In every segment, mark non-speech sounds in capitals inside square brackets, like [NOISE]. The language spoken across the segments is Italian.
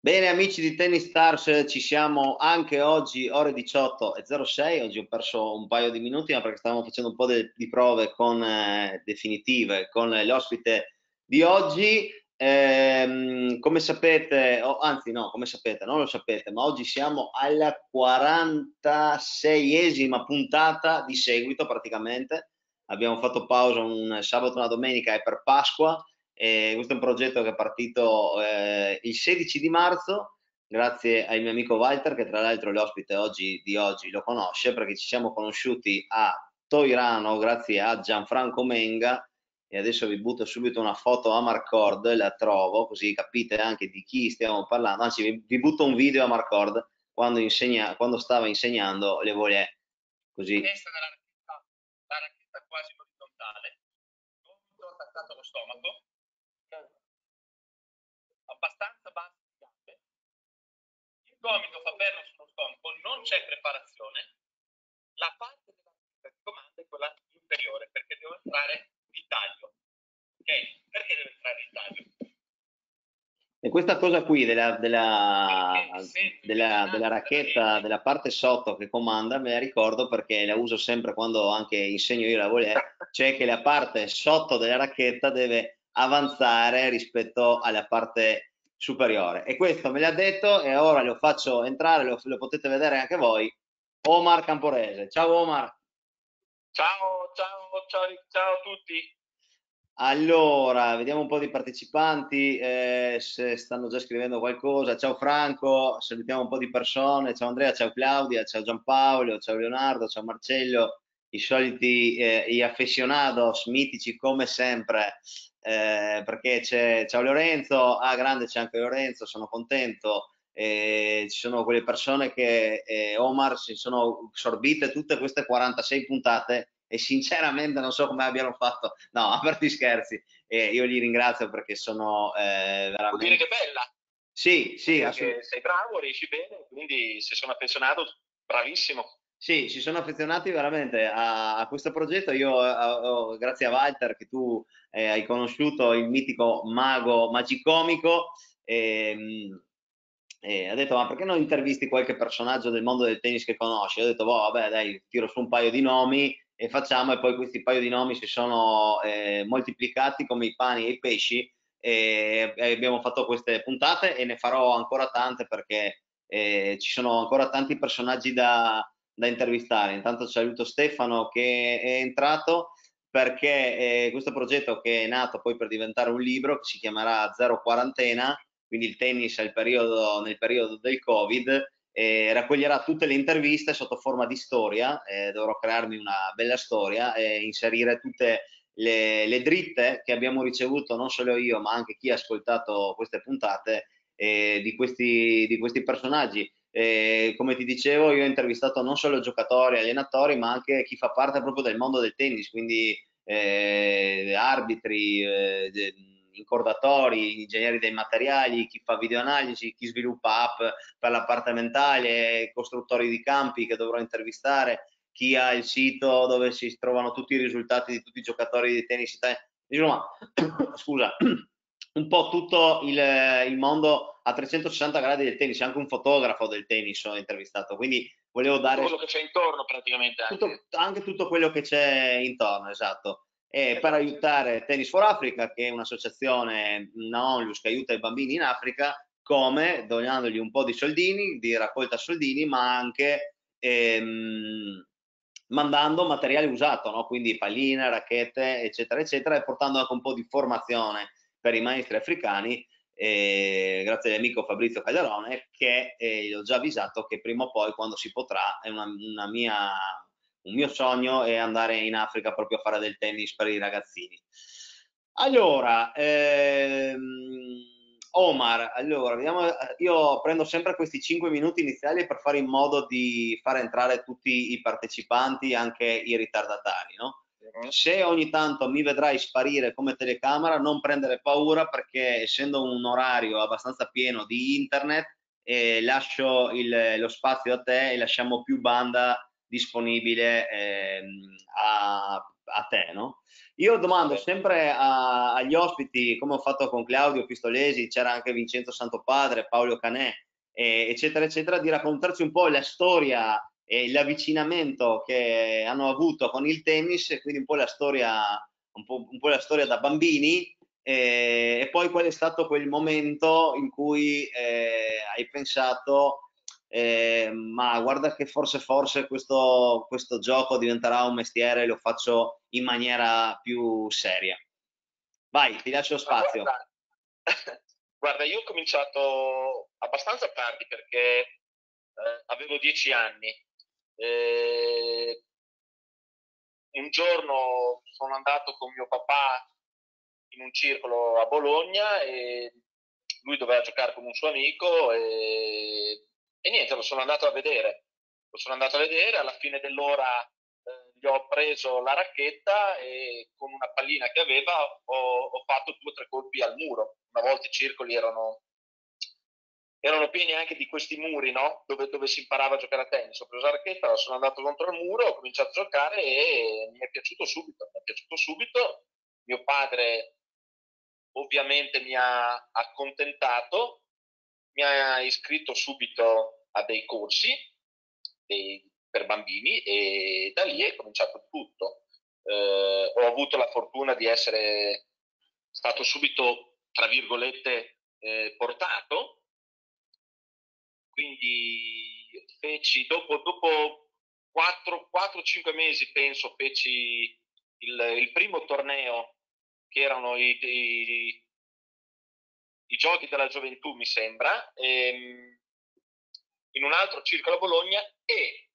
Bene amici di Tennis Stars, ci siamo anche oggi ore 18.06, oggi ho perso un paio di minuti ma perché stavamo facendo un po' de, di prove con, eh, definitive con l'ospite di oggi. Eh, come sapete, oh, anzi no, come sapete, non lo sapete, ma oggi siamo alla 46esima puntata di seguito praticamente. Abbiamo fatto pausa un sabato una domenica e per Pasqua e questo è un progetto che è partito eh, il 16 di marzo, grazie al mio amico Walter, che tra l'altro l'ospite oggi, di oggi, lo conosce perché ci siamo conosciuti a Toirano grazie a Gianfranco Menga. E adesso vi butto subito una foto a Marcord, la trovo così capite anche di chi stiamo parlando, anzi vi, butto un video a Marcord quando, insegna, quando stava insegnando le voglie così. Testa della racchetta, la racchetta quasi orizzontale, gomito attaccato allo stomaco, abbastanza basse di gambe, il gomito fa perno sullo stomaco, non c'è preparazione, la parte della vita di comando è quella inferiore perché devo entrare di taglio. Ok? Perché devo entrare di taglio? E questa cosa qui della, della, della, della, racchetta, della parte sotto che comanda, me la ricordo perché la uso sempre quando anche insegno io la volere, cioè che la parte sotto della racchetta deve avanzare rispetto alla parte superiore. E questo me l'ha detto e ora lo faccio entrare, lo, lo potete vedere anche voi, Omar Camporese. Ciao Omar. Ciao, ciao, ciao, ciao a tutti. Allora, vediamo un po' di partecipanti, eh, se stanno già scrivendo qualcosa. Ciao Franco, salutiamo un po' di persone. Ciao Andrea, ciao Claudia, ciao Giampaolo, ciao Leonardo, ciao Marcello, i soliti eh, gli affezionados mitici come sempre eh, perché c'è ciao Lorenzo, ah grande c'è anche Lorenzo, sono contento, eh, ci sono quelle persone che eh, Omar si sono sorbite tutte queste 46 puntate e sinceramente non so come abbiano fatto, no, a parte scherzi, io li ringrazio perché sono veramente... Eh, Vuol dire che è bella? Sì, sì. Sei bravo, riesci bene, quindi se sono appassionato, bravissimo. Sì, si sono affezionati veramente a, a questo progetto. Io, a, a, grazie a Walter, che tu eh, hai conosciuto il mitico mago magicomico, ehm, e ha detto: Ma perché non intervisti qualche personaggio del mondo del tennis che conosci? Ho detto: boh, vabbè, dai, tiro su un paio di nomi e facciamo. E poi questi paio di nomi si sono eh, moltiplicati come i pani e i pesci. E abbiamo fatto queste puntate e ne farò ancora tante perché eh, ci sono ancora tanti personaggi da da intervistare. Intanto saluto Stefano che è entrato perché eh, questo progetto che è nato poi per diventare un libro che si chiamerà Zero Quarantena, quindi il tennis periodo, nel periodo del Covid, eh, raccoglierà tutte le interviste sotto forma di storia, eh, dovrò crearmi una bella storia e inserire tutte le, le, dritte che abbiamo ricevuto non solo io ma anche chi ha ascoltato queste puntate eh, di questi, di questi personaggi e come ti dicevo, io ho intervistato non solo giocatori, allenatori, ma anche chi fa parte proprio del mondo del tennis, quindi eh, arbitri, eh, incordatori, ingegneri dei materiali, chi fa videoanalisi, chi sviluppa app per la parte mentale, costruttori di campi che dovrò intervistare, chi ha il sito dove si trovano tutti i risultati di tutti i giocatori di tennis. Insomma, [COUGHS] scusa, un po' tutto il, il, mondo a 360 gradi del tennis, anche un fotografo del tennis ho intervistato, quindi volevo dare... Tutto quello che c'è intorno praticamente. Anche. Tutto, anche tutto quello che c'è intorno, esatto. E per aiutare Tennis for Africa, che è un'associazione, una onlus che aiuta i bambini in Africa, come donandogli un po' di soldini, di raccolta soldini, ma anche ehm, mandando materiale usato, no? quindi palline, racchette, eccetera, eccetera, e portando anche un po' di formazione per i maestri africani, eh, grazie all'amico Fabrizio Cagliarone, che eh, ho già avvisato che prima o poi, quando si potrà, è una, una mia, un mio sogno è andare in Africa proprio a fare del tennis per i ragazzini. Allora, ehm, Omar, allora, vediamo, io prendo sempre questi 5 minuti iniziali per fare in modo di far entrare tutti i partecipanti, anche i ritardatari, no? Se ogni tanto mi vedrai sparire come telecamera non prendere paura perché essendo un orario abbastanza pieno di internet eh, lascio il, lo spazio a te e lasciamo più banda disponibile eh, a, a, te, no? Io domando sempre a, agli ospiti, come ho fatto con Claudio Pistolesi, c'era anche Vincenzo Santopadre, Paolo Canè, eh, eccetera, eccetera, di raccontarci un po' la storia e l'avvicinamento che hanno avuto con il tennis e quindi un po' la storia, un po', un po la storia da bambini e, e, poi qual è stato quel momento in cui eh, hai pensato eh, ma guarda che forse forse questo, questo gioco diventerà un mestiere e lo faccio in maniera più seria. Vai, ti lascio spazio. Guarda, [LAUGHS] guarda, io ho cominciato abbastanza tardi perché eh, avevo dieci anni. Eh, un giorno sono andato con mio papà in un circolo a Bologna e lui doveva giocare con un suo amico e e niente, lo sono andato a vedere. Lo sono andato a vedere, alla fine dell'ora eh, gli ho preso la racchetta e con una pallina che aveva ho, ho fatto due o tre colpi al muro. Una volta i circoli erano, erano pieni anche di questi muri, no? Dove, dove, si imparava a giocare a tennis. Ho preso la racchetta, sono andato contro il muro, ho cominciato a giocare e mi è piaciuto subito. Mi è piaciuto subito. Mio padre ovviamente mi ha accontentato mi ha iscritto subito a dei corsi dei, per bambini e da lì è cominciato tutto. Eh, ho avuto la fortuna di essere stato subito, tra virgolette, eh, portato, quindi feci dopo, dopo 4-5 mesi, penso, feci il, il, primo torneo che erano i, i i giochi della gioventù, mi sembra, ehm, in un altro circolo Bologna e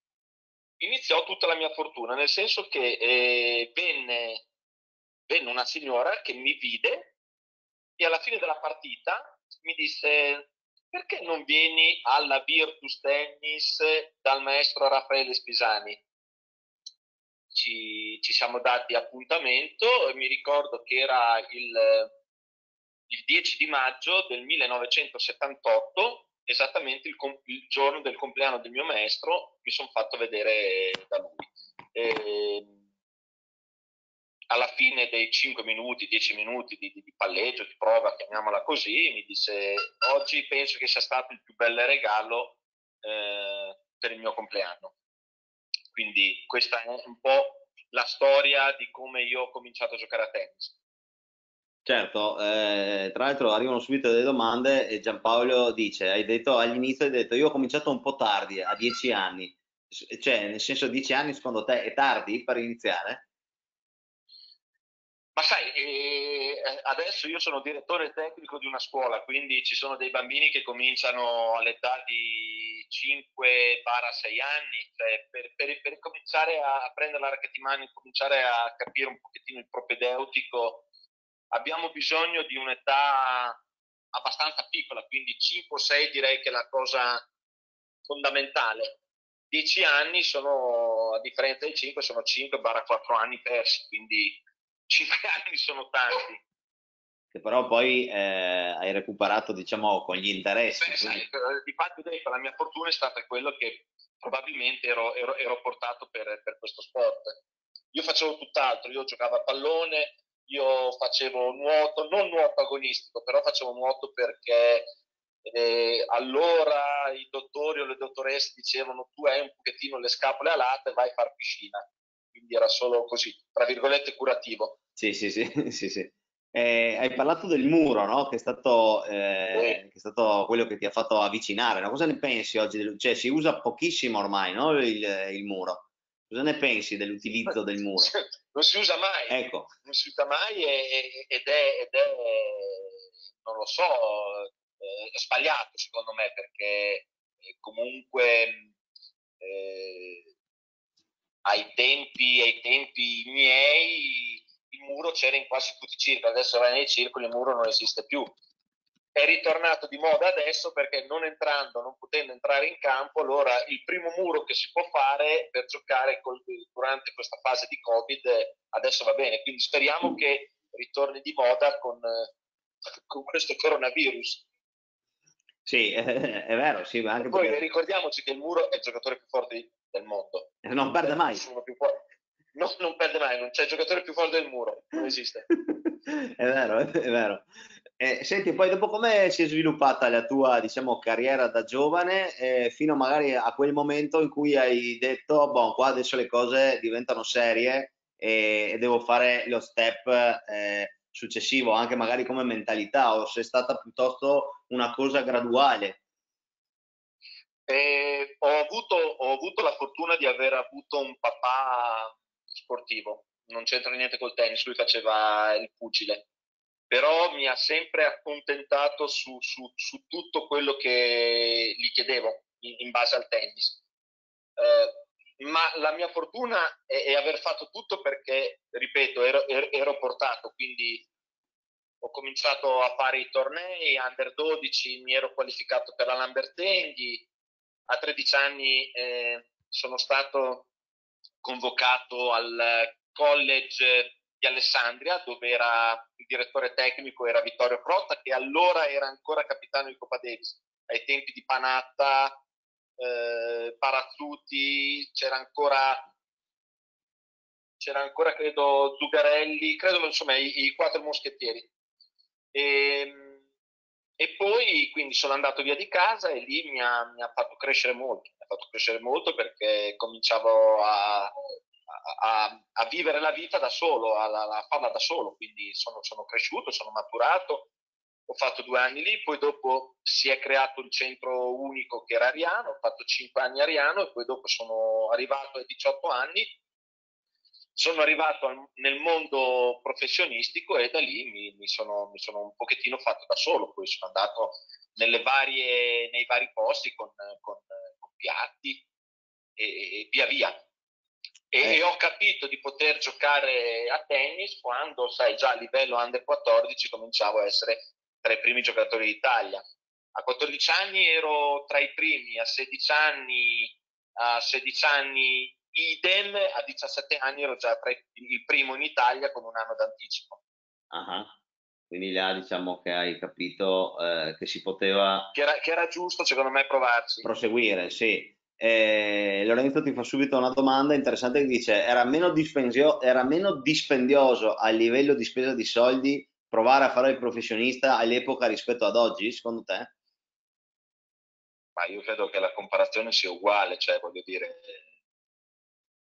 iniziò tutta la mia fortuna, nel senso che eh, venne, venne una signora che mi vide e alla fine della partita mi disse perché non vieni alla Virtus Tennis dal maestro Raffaele Spisani? Ci, ci siamo dati appuntamento e mi ricordo che era il il 10 di maggio del 1978, esattamente il, il giorno del compleanno del mio maestro, mi sono fatto vedere da lui. E, ehm, alla fine dei 5 minuti, 10 minuti di, di, palleggio, di prova, chiamiamola così, mi disse oggi penso che sia stato il più bel regalo eh, per il mio compleanno. Quindi questa è un po' la storia di come io ho cominciato a giocare a tennis. Certo, eh, tra l'altro arrivano subito delle domande e Giampaolo dice, hai detto all'inizio, hai detto io ho cominciato un po' tardi, a dieci anni, cioè nel senso dieci anni secondo te è tardi per iniziare? Ma sai, eh, adesso io sono direttore tecnico di una scuola, quindi ci sono dei bambini che cominciano all'età di 5-6 anni, cioè per, per, per, cominciare a prendere la mano, cominciare a capire un pochettino il propedeutico abbiamo bisogno di un'età abbastanza piccola, quindi 5-6 direi che è la cosa fondamentale. 10 anni sono, a differenza dei 5, sono 5-4 anni persi, quindi 5 [LAUGHS] anni sono tanti. Che però poi eh, hai recuperato, diciamo, con gli interessi. Beh, sai, eh, di fatto detto, la mia fortuna è stata quello che probabilmente ero, ero, ero portato per, per questo sport. Io facevo tutt'altro, io giocavo a pallone, io facevo nuoto, non nuoto agonistico, però facevo nuoto perché eh, allora i dottori o le dottoresse dicevano tu hai un pochettino le scapole alate vai a far piscina. Quindi era solo così, tra virgolette, curativo. Sì, sì, sì, [LAUGHS] sì, sì. Eh, hai parlato del muro, no? che, è stato, eh, che, è stato, quello che ti ha fatto avvicinare. No? Cosa ne pensi oggi? Cioè, si usa pochissimo ormai no? il, il muro. Cosa ne pensi dell'utilizzo del muro? [LAUGHS] Non si usa mai, ecco. non si usa mai ed è, ed è non lo so, è sbagliato secondo me perché eh, comunque eh, ai, tempi, ai tempi miei il muro c'era in quasi tutti i circoli, adesso vai nei circoli il muro non esiste più è ritornato di moda adesso perché non entrando, non potendo entrare in campo, allora il primo muro che si può fare per giocare col, durante questa fase di Covid adesso va bene. Quindi speriamo che ritorni di moda con, con questo coronavirus. Sì, è, [LAUGHS] è vero. Sì, anche poi perché... ricordiamoci che il muro è il giocatore più forte del mondo. Non perde mai. Più forte. no, non perde mai, non c'è giocatore più forte del muro, non esiste. [LAUGHS] è vero, è vero. Eh, senti, poi dopo come si è sviluppata la tua, diciamo, carriera da giovane eh, fino magari a quel momento in cui hai detto, boh, qua adesso le cose diventano serie e, e devo fare lo step eh, successivo, anche magari come mentalità, o se è stata piuttosto una cosa graduale? Eh, ho, avuto, ho avuto la fortuna di aver avuto un papà sportivo, non c'entra niente col tennis, lui faceva il pugile, però mi ha sempre accontentato su, su, su tutto quello che gli chiedevo in, in base al tennis. Eh, ma la mia fortuna è, è, aver fatto tutto perché, ripeto, ero, ero, portato, quindi ho cominciato a fare i tornei, under 12, mi ero qualificato per la Lambertenghi, a 13 anni eh, sono stato convocato al college di Alessandria dove era il direttore tecnico era Vittorio Frotta che allora era ancora capitano di Coppa Davis. Ai tempi di Panatta eh, Parazzuti c'era ancora c'era ancora credo Zugarelli credo insomma i, i quattro moschettieri. E, ehm, e poi quindi sono andato via di casa e lì mi ha, mi ha fatto crescere molto, mi ha fatto crescere molto perché cominciavo a, a, a vivere la vita da solo, a, a farla da solo, quindi sono, sono, cresciuto, sono maturato, ho fatto due anni lì, poi dopo si è creato il centro unico che era Ariano, ho fatto cinque anni a Ariano e poi dopo sono arrivato ai 18 anni sono arrivato al, nel mondo professionistico e da lì mi, mi, sono, mi, sono, un pochettino fatto da solo, poi sono andato varie, nei vari posti con, con, con piatti e, e, via via. E, eh. e, ho capito di poter giocare a tennis quando, sai, già a livello under 14 cominciavo a essere tra i primi giocatori d'Italia. A 14 anni ero tra i primi, a 16 anni, a 16 anni idem a 17 anni ero già il primo in Italia con un anno d'anticipo. Uh-huh. Quindi là diciamo che hai capito eh, che si poteva... Che era, che era, giusto secondo me provarci. Proseguire, sì. Eh, Lorenzo ti fa subito una domanda interessante che dice era meno, dispendio- era meno dispendioso a livello di spesa di soldi provare a fare il professionista all'epoca rispetto ad oggi, secondo te? Ma io credo che la comparazione sia uguale, cioè voglio dire,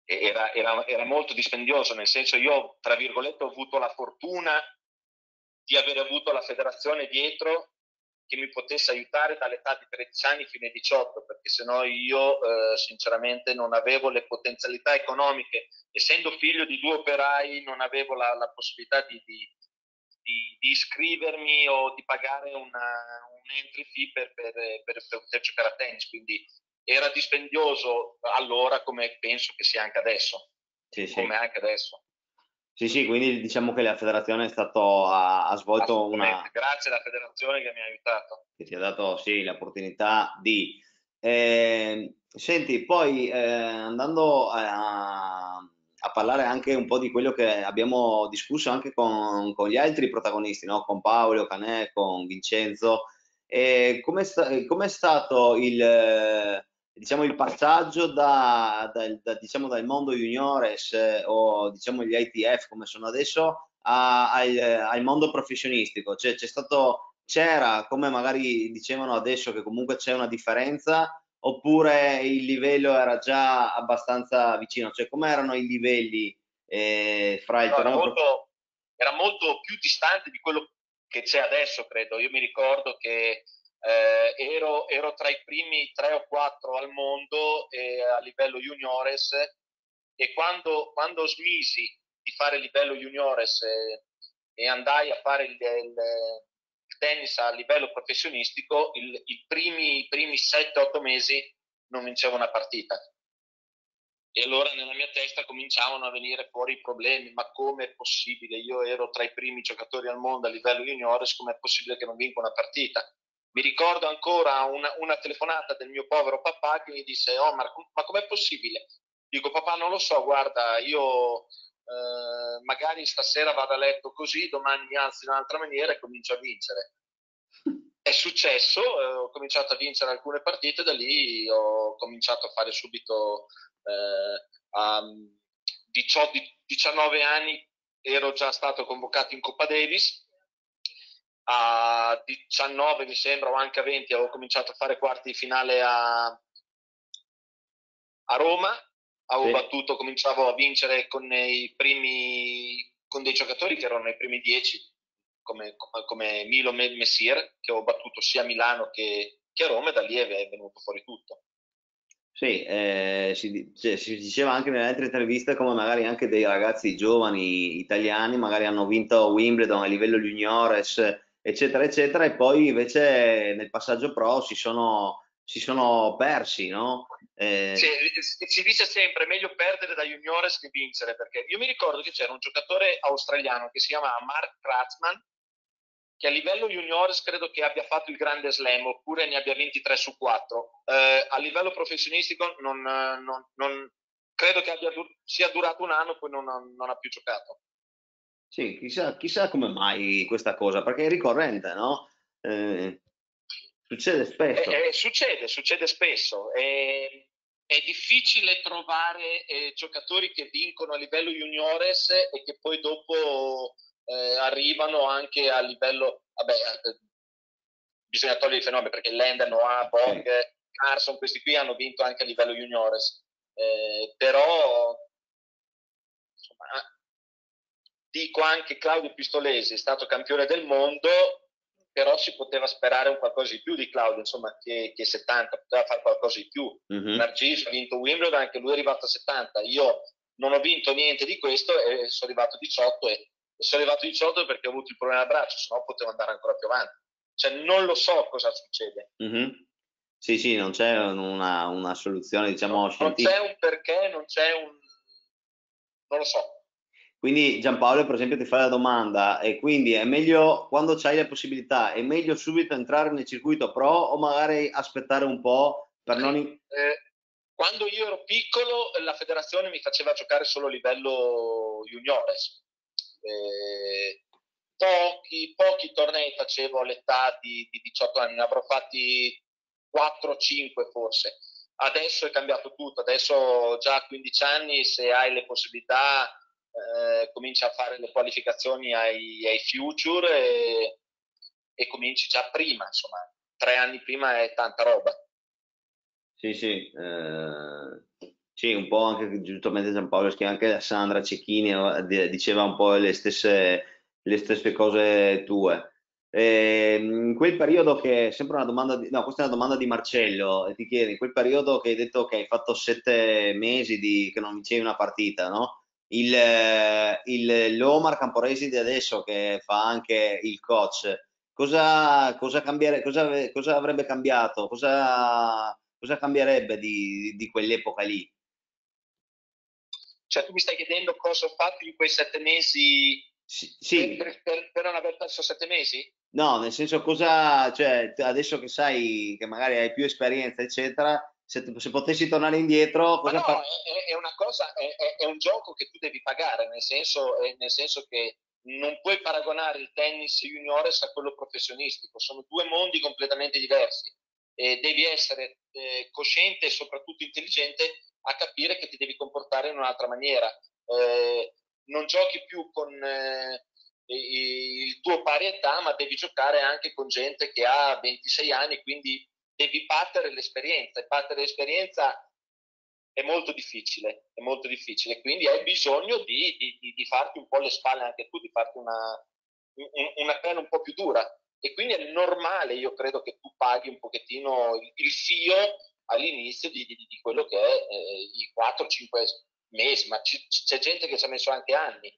era, era, era, molto dispendioso, nel senso io, tra virgolette, ho avuto la fortuna di aver avuto la federazione dietro che mi potesse aiutare dall'età di 13 anni fino ai 18, perché se no io eh, sinceramente non avevo le potenzialità economiche, essendo figlio di due operai non avevo la, la possibilità di, di, di, di, iscrivermi o di pagare una, un entry fee per, per, per, per giocare a tennis, quindi era dispendioso allora come penso che sia anche adesso. Sì, sì. Come anche adesso. Sì, sì, quindi diciamo che la federazione è stato, ha, ha svolto una... Grazie alla federazione che mi ha aiutato. Che ti ha dato, sì, l'opportunità di... Eh, senti, poi eh, andando a, a, parlare anche un po' di quello che abbiamo discusso anche con, con gli altri protagonisti, no? con Paolo, Canè, con Vincenzo, eh, come è stato il diciamo, il passaggio da, da, da, diciamo, dal mondo juniores eh, o diciamo, gli ITF come sono adesso a, al, al, mondo professionistico? Cioè, c'è stato, c'era, come magari dicevano adesso, che comunque c'è una differenza oppure il livello era già abbastanza vicino? Cioè, come erano i livelli eh, fra il no, era molto, era molto più distante di quello che c'è adesso, credo. Io mi ricordo che eh, ero, ero, tra i primi tre o quattro al mondo eh, a livello juniores e quando, quando smisi di fare livello juniores eh, e andai a fare il, il, il tennis a livello professionistico, il, i primi, primi 7-8 mesi non vincevo una partita. E allora nella mia testa cominciavano a venire fuori i problemi, ma come è possibile? Io ero tra i primi giocatori al mondo a livello juniores, come è possibile che non vinca una partita? Mi ricordo ancora una, una, telefonata del mio povero papà che mi disse, oh Marco, ma com'è possibile? Dico, papà, non lo so, guarda, io eh, magari stasera vado a letto così, domani mi alzo in un'altra maniera e comincio a vincere. È successo, eh, ho cominciato a vincere alcune partite, da lì ho cominciato a fare subito, eh, a, 18, 19 anni ero già stato convocato in Coppa Davis, a 19 mi sembra o anche a 20 avevo cominciato a fare quarti di finale a, a Roma, avevo sì. battuto, cominciavo a vincere con, primi, con dei giocatori che erano nei primi 10 come, come, come Milo Messir che ho battuto sia a Milano che, che a Roma e da lì è venuto fuori tutto. Sì, eh, si, cioè, si, diceva anche nelle altre interviste come magari anche dei ragazzi giovani italiani magari hanno vinto Wimbledon a livello juniores, eccetera, eccetera, e poi invece nel passaggio pro si sono, si sono persi, no? Eh... Sì, si dice sempre meglio perdere da juniores che vincere, perché io mi ricordo che c'era un giocatore australiano che si chiamava Mark Kratzman, che a livello juniores credo che abbia fatto il grande slam oppure ne abbia vinti 3 su 4. Eh, a livello professionistico non, non, non, credo che abbia, sia durato un anno, poi non, non ha più giocato. Sì, chissà, chissà, come mai questa cosa, perché è ricorrente, no? Eh, succede spesso. Eh, eh, succede, succede spesso. è difficile trovare eh, giocatori che vincono a livello juniores e che poi dopo eh, arrivano anche a livello, vabbè, eh, bisogna togliere i fenomeni perché Lender, Noah, Bong, sì. Carson, questi qui hanno vinto anche a livello juniores, però insomma, dico anche Claudio Pistolesi è stato campione del mondo, però si poteva sperare un qualcosa di più di Claudio, insomma, che, che 70, poteva fare qualcosa di più. Mm-hmm. Narciso ha vinto Wimbledon, anche lui è arrivato a 70. Io non ho vinto niente di questo e sono arrivato a 18 e sono arrivato di solito perché ho avuto il problema al braccio, se no potevo andare ancora più avanti. Cioè, non lo so cosa succede. Mm-hmm. Sì, sì, non c'è una, una soluzione, diciamo, no, scientifica. Non c'è un perché, non c'è un... non lo so. Quindi Giampaolo, per esempio, ti fa la domanda, e quindi è meglio, quando c'hai la possibilità, è meglio subito entrare nel circuito pro o magari aspettare un po' per non... Eh, quando io ero piccolo, la federazione mi faceva giocare solo a livello juniores eh, pochi, pochi tornei facevo all'età di, di 18 anni, ne avrò fatti 4-5 forse. Adesso è cambiato tutto, adesso già a 15 anni se hai le possibilità eh, cominci a fare le qualificazioni ai, ai future e, e, cominci già prima, insomma, tre anni prima è tanta roba. Sì, sì, eh, sì, un po' anche giustamente Giampaolo, che anche Sandra Cecchini eh, diceva un po' le stesse, le stesse cose tue. E ehm, in quel periodo che, sempre una domanda, di, no, questa è una domanda di Marcello, e ti chiede, in quel periodo che hai detto che hai fatto sette mesi di, che non vincevi una partita, no? Il, il l'Omar Camporesi di adesso che fa anche il coach, cosa, cosa, cambiare, cosa, cosa avrebbe cambiato? Cosa, cosa cambierebbe di, di quell'epoca lì? Cioè tu mi stai chiedendo cosa ho fatto in quei sette mesi sì, Per, per, per, non aver perso sette mesi? No, nel senso cosa, cioè adesso che sai che magari hai più esperienza eccetera, se, se potessi tornare indietro cosa no, è, è, una cosa, è, è, un gioco che tu devi pagare, nel senso, nel senso che non puoi paragonare il tennis juniores a quello professionistico, sono due mondi completamente diversi e devi essere eh, cosciente e soprattutto intelligente a capire che ti devi comportare in un'altra maniera. Eh, non giochi più con eh, il tuo pari età, ma devi giocare anche con gente che ha 26 anni, quindi devi battere l'esperienza e battere l'esperienza è molto difficile, è molto difficile, quindi hai bisogno di, di, di farti un po' le spalle anche tu, di farti una, una pena un po' più dura. E quindi è normale, io credo che tu paghi un pochettino il, il fio all'inizio di, di, di quello che è eh, i 4-5 mesi, ma c- c'è gente che ci ha messo anche anni.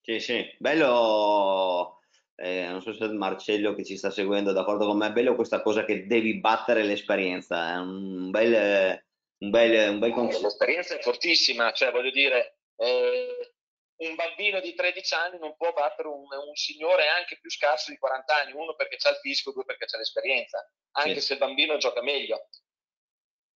Sì, sì, bello, eh, non so se è Marcello che ci sta seguendo d'accordo con me, è bello questa cosa che devi battere l'esperienza, è un bel, un bel, un bel concetto. L'esperienza è fortissima, cioè voglio dire, eh, un bambino di 13 anni non può battere un, un, signore anche più scarso di 40 anni, uno perché ha il fisico, due perché ha l'esperienza, anche sì. se il bambino gioca meglio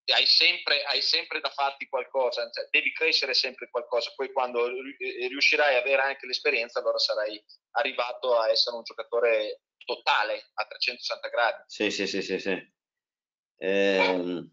hai sempre, hai sempre da farti qualcosa, cioè, devi crescere sempre qualcosa, poi quando eh, riuscirai ad avere anche l'esperienza allora sarai arrivato a essere un giocatore totale a 360 gradi. Sì, sì, sì, sì. sì. Eh,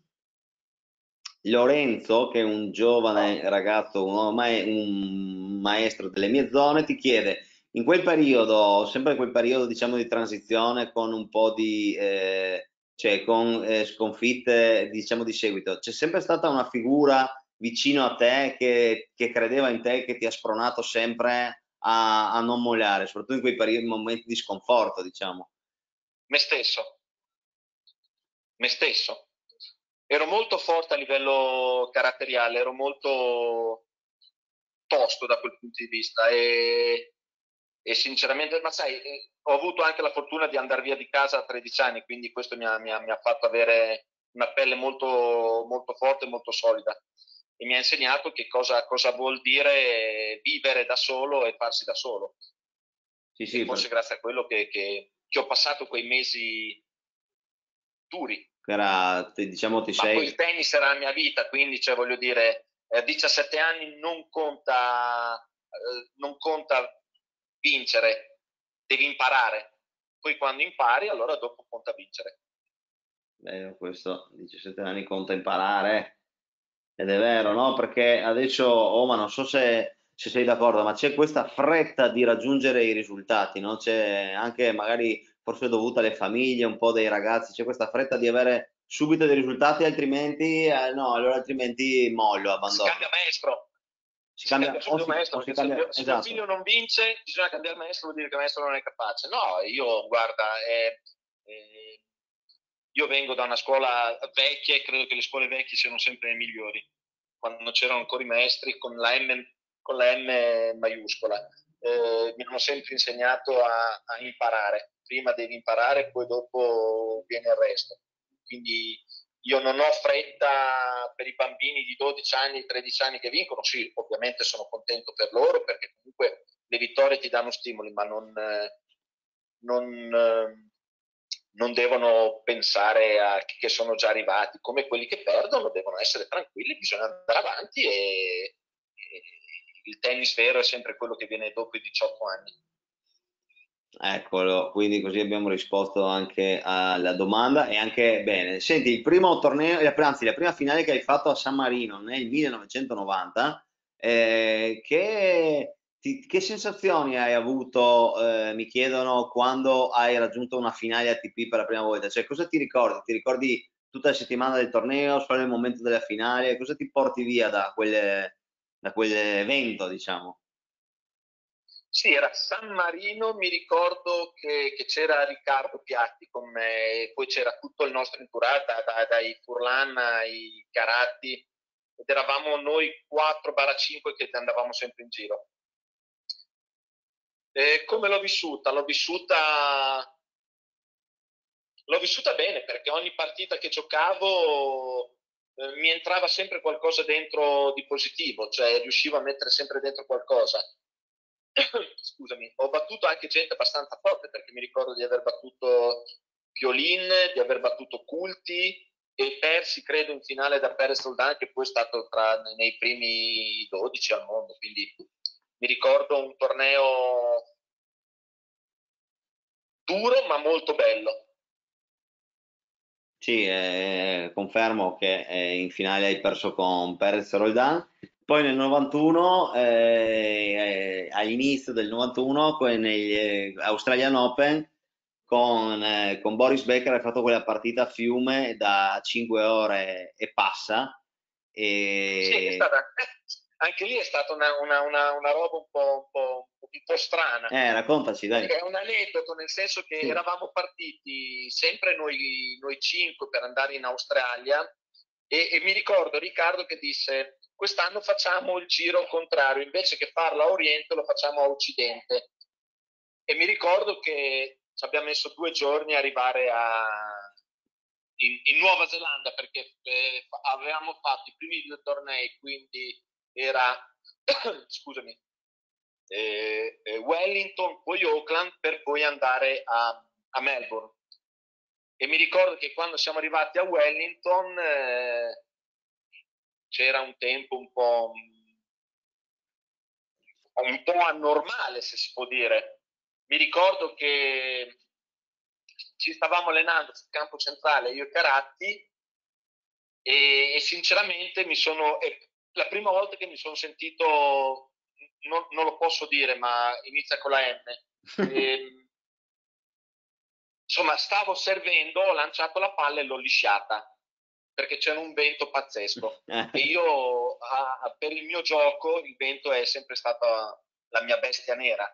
Lorenzo, che è un giovane ragazzo, un, un maestro delle mie zone, ti chiede in quel periodo, sempre in quel periodo diciamo di transizione con un po' di eh, cioè con eh, sconfitte diciamo di seguito, c'è sempre stata una figura vicino a te che, che credeva in te, che ti ha spronato sempre a, a non mollare, soprattutto in quei periodi, momenti di sconforto, diciamo. Me stesso. Me stesso. Ero molto forte a livello caratteriale, ero molto tosto da quel punto di vista e e sinceramente, ma sai, eh, ho avuto anche la fortuna di andare via di casa a 13 anni, quindi questo mi ha, mi ha, mi ha fatto avere una pelle molto, molto forte e molto solida e mi ha insegnato che cosa, cosa, vuol dire vivere da solo e farsi da solo. Sì, sì, forse per... grazie a quello che, che, che, ho passato quei mesi duri. Era, diciamo, ti Ma sei... poi il tennis era la mia vita, quindi cioè, voglio dire, a 17 anni non conta, eh, non conta vincere, devi imparare. Poi quando impari, allora dopo conta vincere. Beh, questo 17 anni conta imparare. Ed è vero, no? Perché adesso, oh, ma non so se, se sei d'accordo, ma c'è questa fretta di raggiungere i risultati, no? C'è anche magari forse dovuta alle famiglie, un po' dei ragazzi, c'è questa fretta di avere subito dei risultati, altrimenti, eh, no, allora altrimenti mollo, abbandono. Scambia maestro. Si cambia, cambia maestro, si cambia, se, esatto. il figlio non vince, bisogna cambiare maestro, vuol dire che il maestro non è capace. No, io, guarda, eh, eh, io vengo da una scuola vecchia e credo che le scuole vecchie siano sempre le migliori, quando c'erano ancora i maestri con la M, con la M maiuscola. Eh, mi hanno sempre insegnato a, a imparare. Prima devi imparare, poi dopo viene il resto. Quindi io non ho fretta per i bambini di 12 anni, 13 anni che vincono, sì, ovviamente sono contento per loro perché comunque le vittorie ti danno stimoli, ma non, non, non devono pensare a che sono già arrivati, come quelli che perdono devono essere tranquilli, bisogna andare avanti e, e il tennis vero è sempre quello che viene dopo i 18 anni. Eccolo, quindi così abbiamo risposto anche alla domanda e anche bene. Senti, il primo torneo, anzi la prima finale che hai fatto a San Marino nel 1990, eh, che, ti, che, sensazioni hai avuto, eh, mi chiedono, quando hai raggiunto una finale ATP per la prima volta? Cioè, cosa ti ricordi? Ti ricordi tutta la settimana del torneo, il momento della finale? Cosa ti porti via da, quelle, da quell'evento, diciamo? Sì, era San Marino, mi ricordo che, che c'era Riccardo Piatti con me, poi c'era tutto il nostro entourage, da, da, dai Furlan ai Caratti, ed eravamo noi 4-5 che andavamo sempre in giro. E come l'ho vissuta? L'ho vissuta, l'ho vissuta bene perché ogni partita che giocavo eh, mi entrava sempre qualcosa dentro di positivo, cioè riuscivo a mettere sempre dentro qualcosa [COUGHS] scusami, ho battuto anche gente abbastanza forte perché mi ricordo di aver battuto Piolin, di aver battuto Culti e persi credo in finale da Perez Soldan che poi è stato tra, nei primi 12 al mondo, quindi mi ricordo un torneo duro ma molto bello. Sì, eh, confermo che eh, in finale hai perso con Perez Roldan poi nel 91, eh, eh, all'inizio del 91, negli eh, Australian Open, con, eh, con, Boris Becker hai fatto quella partita a fiume da 5 ore e passa. E... Sì, è stata, anche lì è stata una, una, una, una roba un po', un, po', un po', strana. Eh, raccontaci, dai. È un aneddoto, nel senso che sì. eravamo partiti sempre noi, noi cinque per andare in Australia e, e mi ricordo Riccardo che disse quest'anno facciamo il giro contrario, invece che farlo a Oriente lo facciamo a Occidente. E mi ricordo che ci abbiamo messo due giorni a arrivare a, in, in, Nuova Zelanda perché eh, avevamo fatto i primi due tornei, quindi era, [COUGHS] scusami, eh, eh, Wellington, poi Auckland per poi andare a, a, Melbourne. E mi ricordo che quando siamo arrivati a Wellington eh, c'era un tempo un po', un po' anormale, se si può dire. Mi ricordo che ci stavamo allenando sul campo centrale, io e Caratti, e, e sinceramente mi sono, è la prima volta che mi sono sentito, non, non lo posso dire, ma inizia con la M. E, ehm, [LAUGHS] insomma, stavo servendo, ho lanciato la palla e l'ho lisciata perché c'era un vento pazzesco. [LAUGHS] e io, a, per il mio gioco, il vento è sempre stata la mia bestia nera.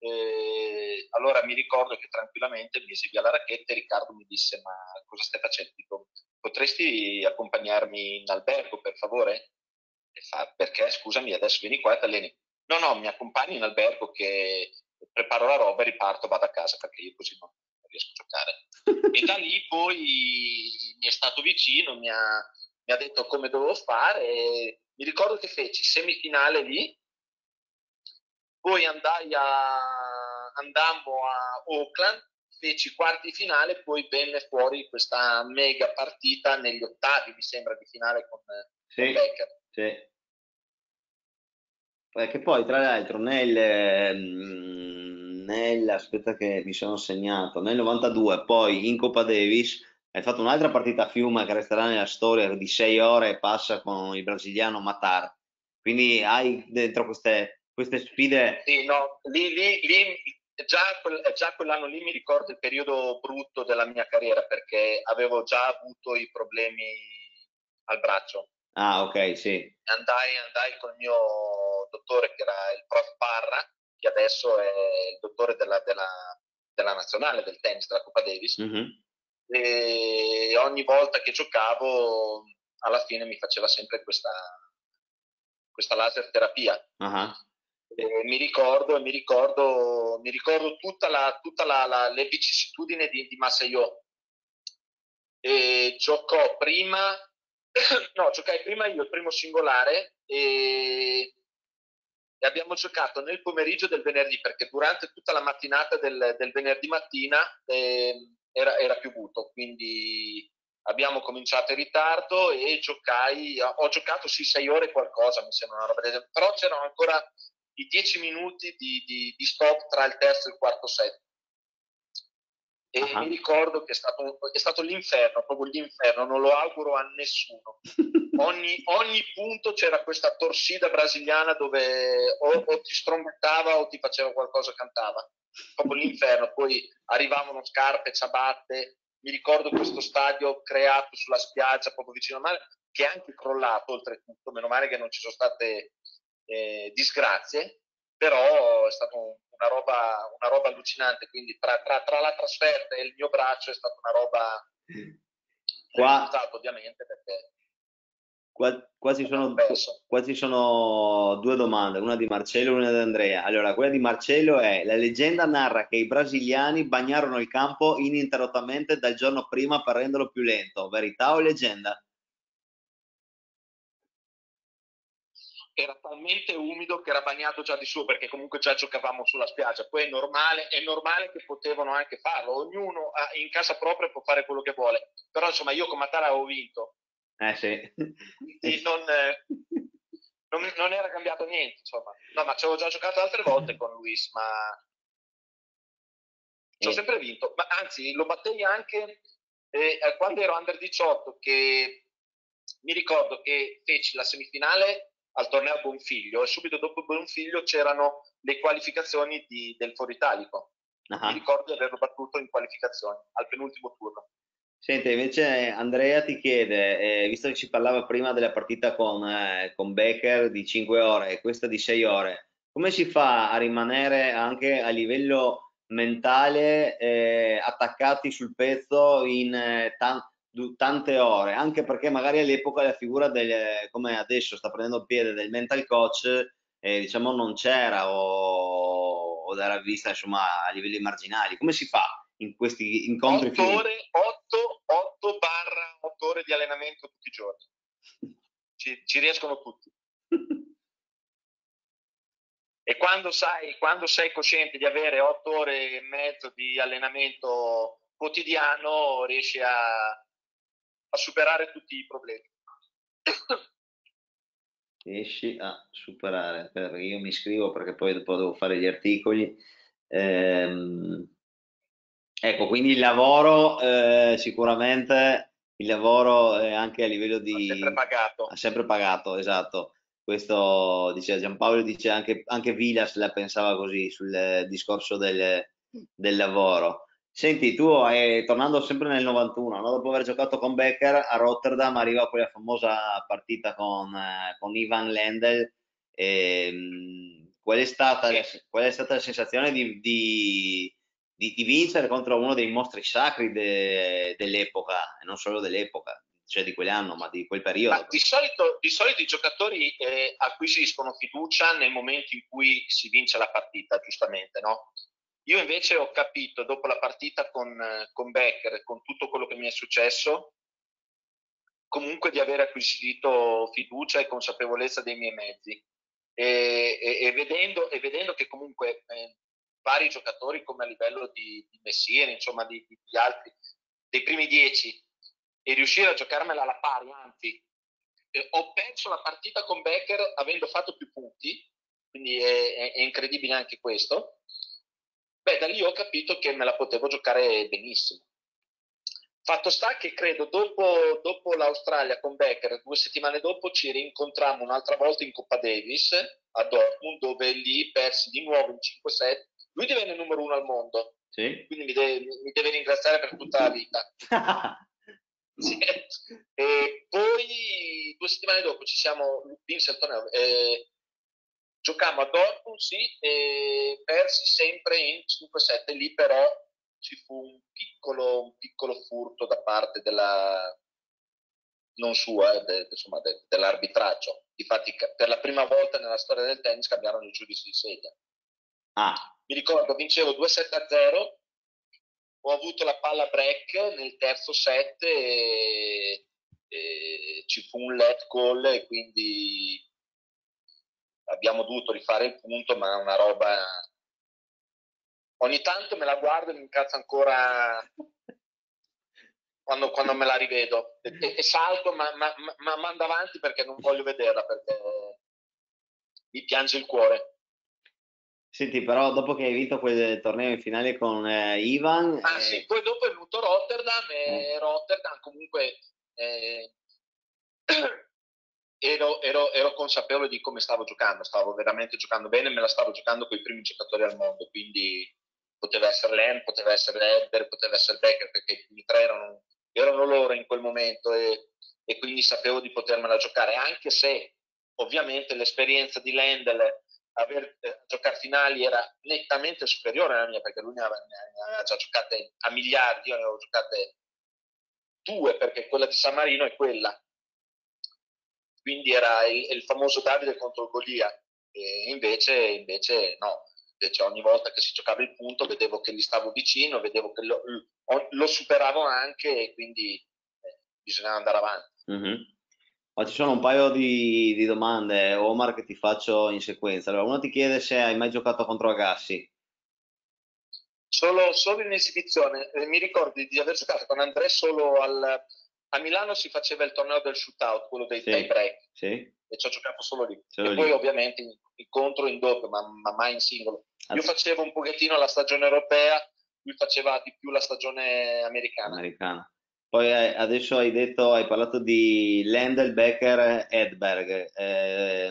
E allora mi ricordo che tranquillamente misi via la racchetta e Riccardo mi disse: Ma cosa stai facendo? Dico, potresti accompagnarmi in albergo per favore? E fa, perché scusami, adesso vieni qua e ti alleni. No, no, mi accompagni in albergo che preparo la roba e riparto, vado a casa perché io così non, riesco a giocare. e da lì poi mi è stato vicino, mi ha, mi ha detto come dovevo fare. mi ricordo che feci semifinale lì, poi andai a, andammo a Oakland, feci quarti finale, poi venne fuori questa mega partita negli ottavi, mi sembra, di finale con, sì, con Becker. Sì. Che poi, tra l'altro, nel, ehm, nel, aspetta che mi sono segnato, nel 92, poi in Coppa Davis, hai fatto un'altra partita a Fiume che resterà nella storia di sei ore e passa con il brasiliano Matar. Quindi hai dentro queste, queste sfide... Sì, no, lì, lì, lì già, già, quell'anno lì mi ricordo il periodo brutto della mia carriera perché avevo già avuto i problemi al braccio. Ah, ok, sì. Andai, andai con il mio dottore che era il prof Parra che adesso è il dottore della, della, della nazionale del tennis, della Coppa Davis. Mm-hmm. E ogni volta che giocavo, alla fine mi faceva sempre questa, questa laser terapia. Uh-huh. mi ricordo, mi ricordo, mi ricordo tutta la, tutta la, la, le vicissitudini di, di Massaio. E giocò prima, [COUGHS] no, giocai prima io il primo singolare e e abbiamo giocato nel pomeriggio del venerdì perché durante tutta la mattinata del, del venerdì mattina eh, era, era piovuto, quindi abbiamo cominciato in ritardo e giocai, ho giocato sì sei ore qualcosa, mi sembra una roba del però c'erano ancora i dieci minuti di, di, di stop tra il terzo e il quarto set e uh-huh. mi ricordo che è stato, è stato, l'inferno, proprio l'inferno, non lo auguro a nessuno. [LAUGHS] Ogni, ogni punto c'era questa torsida brasiliana dove o, o, ti strombettava o ti faceva qualcosa, cantava. Proprio l'inferno. Poi arrivavano scarpe, ciabatte. Mi ricordo questo stadio creato sulla spiaggia, proprio vicino al mare, che è anche crollato oltretutto. Meno male che non ci sono state eh, disgrazie, però è stata una roba, una roba allucinante, quindi tra, tra, tra, la trasferta e il mio braccio è stata una roba qua, ovviamente perché qua, qua, ci sono, qua ci sono due domande, una di Marcello e una di Andrea. Allora, quella di Marcello è la leggenda narra che i brasiliani bagnarono il campo ininterrottamente dal giorno prima per renderlo più lento, verità o leggenda? era talmente umido che era bagnato già di suo perché comunque già giocavamo sulla spiaggia. Poi è normale, è normale che potevano anche farlo, ognuno in casa propria può fare quello che vuole, però insomma io con Matara ho vinto. Eh sì. Non, eh, non, non, era cambiato niente, insomma. No, ma ci avevo già giocato altre volte con Luis, ma ci ho eh. sempre vinto. Ma anzi, lo battei anche eh, quando ero under 18, che mi ricordo che feci la semifinale al torneo Bonfiglio e subito dopo Bonfiglio c'erano le qualificazioni di, del Foro Italico. Uh-huh. Mi ricordo di averlo battuto in qualificazioni al penultimo turno. Senti, invece Andrea ti chiede, eh, visto che si parlava prima della partita con, eh, con Becker di 5 ore e questa di 6 ore, come si fa a rimanere anche a livello mentale eh, attaccati sul pezzo in eh, tan- tante ore, anche perché magari all'epoca la figura del, come adesso sta prendendo piede del mental coach, eh, diciamo non c'era o, o era vista insomma a livelli marginali. Come si fa in questi incontri? 8 ore, 8, 8 barra 8 ore di allenamento tutti i giorni. Ci, ci riescono tutti. e quando sai, quando sei cosciente di avere 8 ore e mezzo di allenamento quotidiano, riesci a, a superare tutti i problemi. Riesci a superare, io mi iscrivo perché poi dopo devo fare gli articoli. Ehm, ecco, quindi il lavoro eh, sicuramente il lavoro anche a livello di... Ha sempre pagato. Ha sempre pagato, esatto. Questo dice Giampaolo, dice anche, anche Vilas la pensava così sul discorso del, del lavoro. Senti, tu hai, tornando sempre nel 91, no? dopo aver giocato con Becker a Rotterdam, arriva quella famosa partita con, eh, con Ivan Lendl. E, mh, qual, è stata, qual, è stata, la sensazione di, di, di, di, vincere contro uno dei mostri sacri de, dell'epoca, e non solo dell'epoca, cioè di quell'anno, ma di quel periodo? Di solito, di, solito, i giocatori eh, acquisiscono fiducia nel momento in cui si vince la partita, giustamente, no? Io invece ho capito dopo la partita con, con Becker, con tutto quello che mi è successo, comunque di aver acquisito fiducia e consapevolezza dei miei mezzi. E, e, e, vedendo, e vedendo, che comunque eh, vari giocatori come a livello di, di Messieri, insomma di, di, di, altri, dei primi dieci, e riuscire a giocarmela alla pari, anzi, eh, ho perso la partita con Becker avendo fatto più punti, quindi è, è, è incredibile anche questo Beh, da lì ho capito che me la potevo giocare benissimo. Fatto sta che credo dopo, dopo l'Australia con Becker, due settimane dopo ci rincontrammo un'altra volta in Coppa Davis a Dortmund, dove lì persi di nuovo in 5-7. Lui divenne numero uno al mondo, sì. quindi mi deve, mi deve, ringraziare per tutta la vita. [LAUGHS] sì. E poi due settimane dopo ci siamo vinse il torneo. Eh, giocammo a Dortmund, sì, e persi sempre in 5-7. Lì però ci fu un piccolo, un piccolo furto da parte della, non sua, eh, de, insomma, de, dell'arbitraggio. Infatti, per la prima volta nella storia del tennis cambiarono i giudici di sedia. Ah. Mi ricordo, vincevo 2-7-0, ho avuto la palla break nel terzo set e, e ci fu un let call e quindi abbiamo dovuto rifare il punto, ma una roba... Ogni tanto me la guardo e mi incazza ancora quando, quando me la rivedo e, e salto, ma, ma, ma mando avanti perché non voglio vederla, perché mi piange il cuore. Senti, però dopo che hai vinto quel torneo in finale con eh, Ivan... Ah eh... sì, poi dopo è venuto Rotterdam e eh. Rotterdam comunque... Eh, [CLEARS THROAT] ero, ero, ero, consapevole di come stavo giocando, stavo veramente giocando bene, me la stavo giocando con i primi giocatori al mondo, quindi poteva essere Len, poteva essere Edber, poteva essere Becker, perché i primi tre erano, erano loro in quel momento e, e, quindi sapevo di potermela giocare, anche se ovviamente l'esperienza di Lendl aver eh, giocare finali era nettamente superiore alla mia, perché lui ne aveva, ne aveva già giocate a miliardi, io ne avevo giocate due, perché quella di San Marino è quella quindi era il, il famoso Davide contro Golia, e invece, invece no, invece ogni volta che si giocava il punto vedevo che gli stavo vicino, vedevo che lo, lo superavo anche e quindi eh, bisognava andare avanti. Mm-hmm. Ma ci sono un paio di, di, domande, Omar, che ti faccio in sequenza. Allora, uno ti chiede se hai mai giocato contro Agassi. Solo, solo in esibizione. Eh, mi ricordo di aver giocato con Andrea solo al, a Milano si faceva il torneo del shootout, quello dei sì, tie break, sì. e ci ho giocato solo lì. Solo e lì. poi ovviamente incontro in doppio, ma, ma, mai in singolo. Io facevo un pochettino la stagione europea, lui faceva di più la stagione americana. americana. Poi eh, adesso hai detto, hai parlato di Lendl, Becker, Edberg. Eh,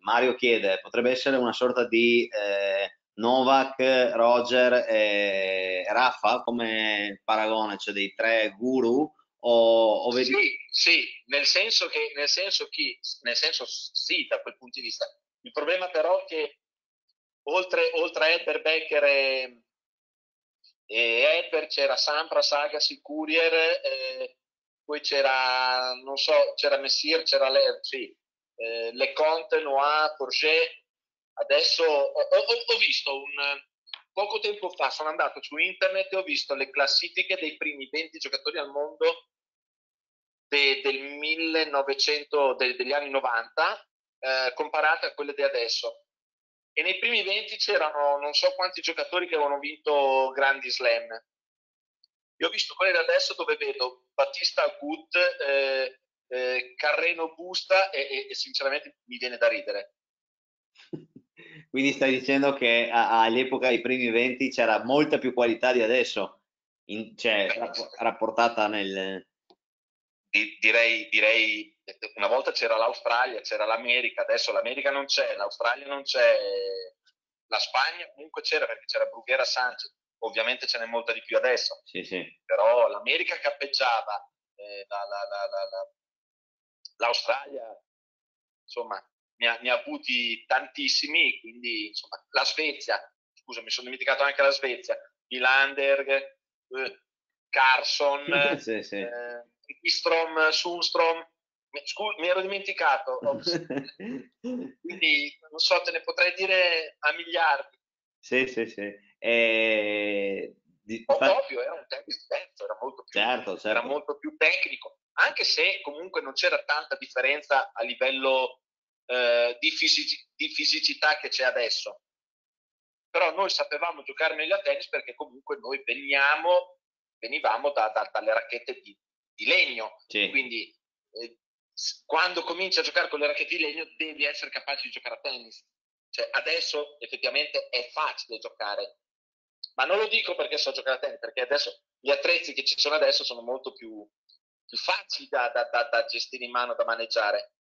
Mario chiede, potrebbe essere una sorta di eh, Novak, Roger e Raffa come paragone, cioè dei tre guru o, o vedi... Sì, sì, nel senso che, nel senso che, nel senso sì, da quel punto di vista. Il problema però è che oltre, oltre a Edber Becker e, e Edber c'era Sampras, Agassi, Courier, eh, poi c'era, non so, c'era Messir, c'era Le, sì, eh, Leconte, Noir, Forget. Adesso ho, ho, ho visto un, poco tempo fa sono andato su internet e ho visto le classifiche dei primi 20 giocatori al mondo de, del 1900, de, degli anni 90 eh, comparate a quelle di adesso. E nei primi 20 c'erano non so quanti giocatori che avevano vinto grandi slam. Io ho visto quelle da adesso dove vedo Battista Gut, eh, eh, Carreno Busta e, e, e sinceramente mi viene da ridere. [LAUGHS] Quindi stai dicendo che all'epoca, ai primi 20, c'era molta più qualità di adesso, in, cioè rapportata nel, di, direi, direi, una volta c'era l'Australia, c'era l'America, adesso l'America non c'è, l'Australia non c'è, la Spagna comunque c'era perché c'era Brughera Sanchez, ovviamente ce n'è molta di più adesso, sì, sì. però l'America cappeggiava, eh, la, la, la, l'Australia insomma ne ha, ne ha, avuti tantissimi, quindi insomma la Svezia, scusa mi sono dimenticato anche la Svezia, Milander, eh, Carson, [LAUGHS] sì. Eh, Istrom, Sundstrom, Scusa, mi ero dimenticato. [LAUGHS] Quindi non so, te ne potrei dire a miliardi. Sì, sì, sì. E... Di... Ovvio, era un tennis diverso, era molto, più, certo, certo. era molto più tecnico, anche se comunque non c'era tanta differenza a livello eh, di, fisici- di fisicità che c'è adesso. Però noi sapevamo giocare meglio a tennis perché comunque noi veniamo, venivamo da, da, dalle racchette di, di legno, sì. quindi eh, quando cominci a giocare con le racchette di legno devi essere capace di giocare a tennis. Cioè, adesso effettivamente è facile giocare, ma non lo dico perché so giocare a tennis, perché adesso gli attrezzi che ci sono adesso sono molto più, più facili da, da, da, da, gestire in mano, da maneggiare.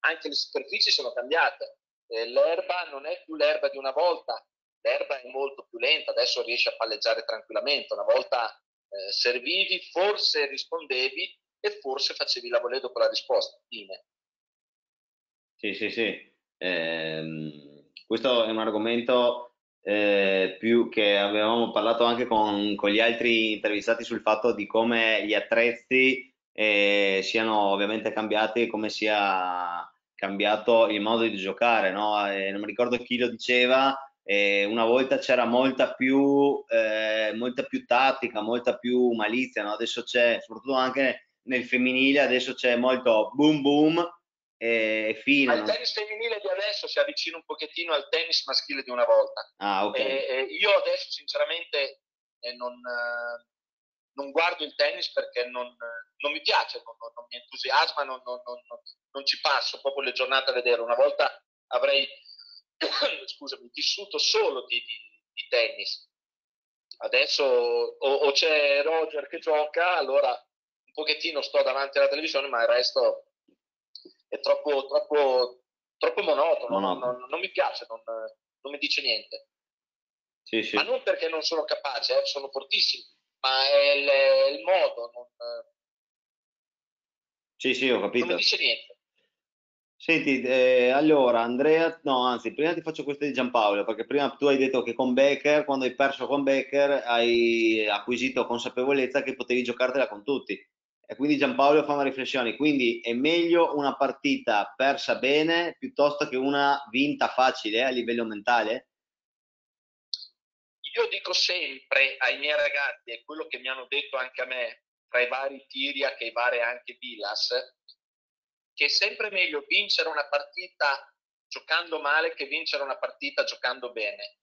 Anche le superfici sono cambiate, eh, l'erba non è più l'erba di una volta, l'erba è molto più lenta, adesso riesci a palleggiare tranquillamente, una volta eh, servivi, forse rispondevi, e forse facevi la volée dopo la risposta. Fine. Sì, sì, sì. Eh, questo è un argomento eh, più che avevamo parlato anche con, con, gli altri intervistati sul fatto di come gli attrezzi eh, siano ovviamente cambiati e come sia cambiato il modo di giocare. No? non mi ricordo chi lo diceva, una volta c'era molta più, eh, molta più tattica, molta più malizia, no? adesso c'è soprattutto anche nel femminile adesso c'è molto boom boom e fine. il tennis femminile di adesso si avvicina un pochettino al tennis maschile di una volta. Ah, okay. e, e io adesso sinceramente eh, non, eh, non, guardo il tennis perché non, non mi piace, non, non mi entusiasma, non, ci passo proprio le giornate a vedere. Una volta avrei [COUGHS] scusami, vissuto solo di, di, di tennis. Adesso o, o c'è Roger che gioca, allora pochettino sto davanti alla televisione, ma il resto è troppo, troppo, troppo monotono, monotono. Non, non, mi piace, non, non mi dice niente. Sì, sì. Ma non perché non sono capace, eh, sono fortissimo, ma è il, il modo. Non, sì, sì, ho capito. Non mi dice niente. Senti, eh, allora Andrea, no, anzi, prima ti faccio questa di Giampaolo, perché prima tu hai detto che con Becker, quando hai perso con Becker, hai acquisito consapevolezza che potevi giocartela con tutti. E quindi Giampaolo fa una riflessione, quindi è meglio una partita persa bene piuttosto che una vinta facile a livello mentale? Io dico sempre ai miei ragazzi, e quello che mi hanno detto anche a me, tra i vari Tiria che i vari anche Vilas, che è sempre meglio vincere una partita giocando male che vincere una partita giocando bene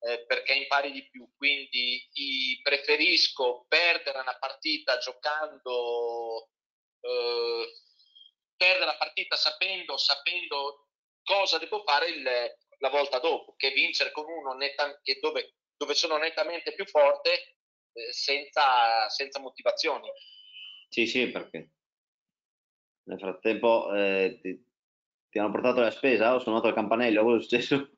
eh, perché impari di più. Quindi preferisco perdere una partita giocando, eh, perdere la partita sapendo, sapendo cosa devo fare il, la volta dopo, che vincere con uno netta, che dove, dove, sono nettamente più forte eh, senza, senza motivazioni. Sì, sì, perché nel frattempo eh, ti, ti, hanno portato la spesa o suonato il campanello? Cosa è successo?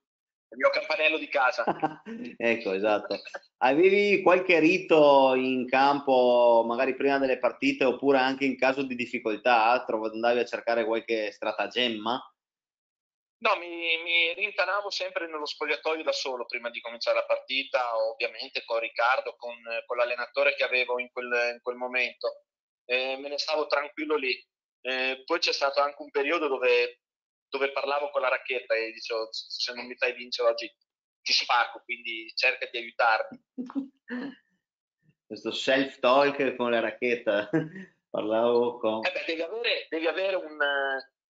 il mio campanello di casa. [LAUGHS] ecco, esatto. Avevi qualche rito in campo, magari prima delle partite, oppure anche in caso di difficoltà? Andavi a cercare qualche stratagemma? No, mi, mi, rintanavo sempre nello spogliatoio da solo prima di cominciare la partita, ovviamente con Riccardo, con, con l'allenatore che avevo in quel, in quel momento. Eh, me ne stavo tranquillo lì. Eh, poi c'è stato anche un periodo dove dove parlavo con la racchetta e dicevo se non mi fai vincere oggi ti spacco, quindi cerca di aiutarmi. [LAUGHS] Questo self-talk con la racchetta, [LAUGHS] parlavo con... Eh beh, devi avere, devi avere un,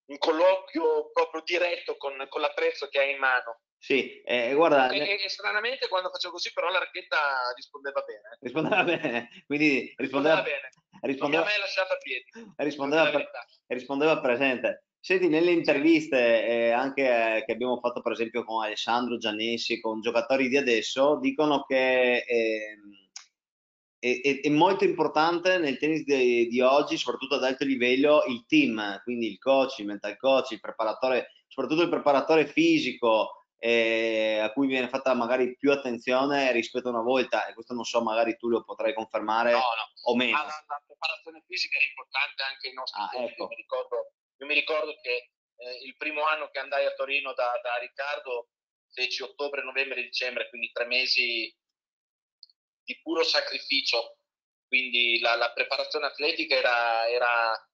un, colloquio proprio diretto con, con, l'attrezzo che hai in mano. Sì, eh, guarda... E, e, stranamente quando facevo così però la racchetta rispondeva bene. Rispondeva bene, [LAUGHS] quindi rispondeva, rispondeva bene. Rispondeva, non mi ha mai lasciato a piedi. Rispondeva, rispondeva presente. Senti, nelle interviste eh, anche eh, che abbiamo fatto per esempio con Alessandro Giannessi, con giocatori di adesso, dicono che eh, è, è, è, molto importante nel tennis di, di, oggi, soprattutto ad alto livello, il team, quindi il coach, il mental coach, il preparatore, soprattutto il preparatore fisico eh, a cui viene fatta magari più attenzione rispetto a una volta e questo non so, magari tu lo potrai confermare no, no. o meno. Ma la, la, preparazione fisica è importante anche ai nostri ah, ecco. io, mi ricordo, io mi ricordo che eh, il primo anno che andai a Torino da, da Riccardo feci ottobre, novembre, dicembre, quindi tre mesi di puro sacrificio, quindi la, la preparazione atletica era, era,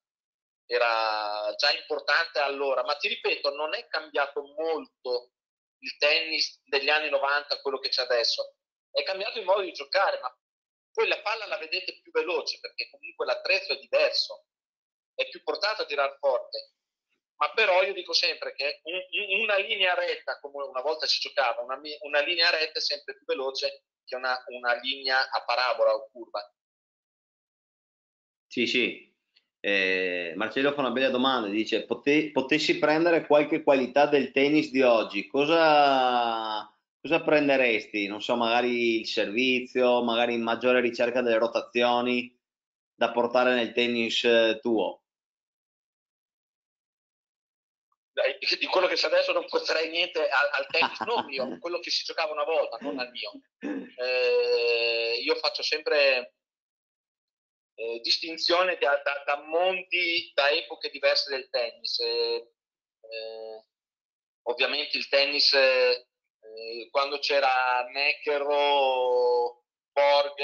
era, già importante allora, ma ti ripeto, non è cambiato molto il tennis degli anni 90 a quello che c'è adesso, è cambiato il modo di giocare, ma poi la palla la vedete più veloce perché comunque l'attrezzo è diverso, è più portato a tirare forte, ma però io dico sempre che un, una linea retta, come una volta si giocava, una, una linea retta è sempre più veloce che una, una linea a parabola o curva. Sì, sì. Eh, Marcello fa una bella domanda, dice Pote, potessi prendere qualche qualità del tennis di oggi, cosa, cosa prenderesti? Non so, magari il servizio, magari maggiore ricerca delle rotazioni da portare nel tennis eh, tuo? [LAUGHS] di quello che c'è adesso non porterei niente al, al tennis, non mio, quello che si giocava una volta, non al mio. [LAUGHS] Eh, io faccio sempre eh, distinzione da, da, da, mondi, da epoche diverse del tennis. Eh, eh ovviamente il tennis, eh, quando c'era McEnroe, Borg,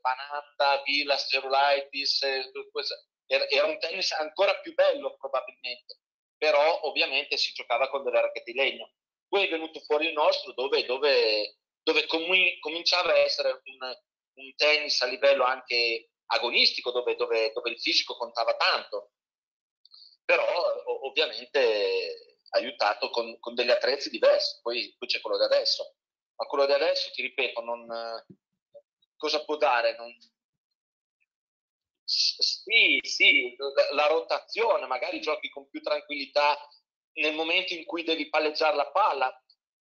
Panatta, Villas, Gerulaitis, era un tennis ancora più bello probabilmente però ovviamente si giocava con delle racchette di legno. Poi è venuto fuori il nostro dove, dove, dove com- cominciava a essere un, un, tennis a livello anche agonistico, dove, dove, dove il fisico contava tanto, però ovviamente aiutato con, con, degli attrezzi diversi, poi, poi, c'è quello di adesso, ma quello di adesso, ti ripeto, non, cosa può dare? Non, sì, sì, la rotazione, magari giochi con più tranquillità nel momento in cui devi palleggiare la palla.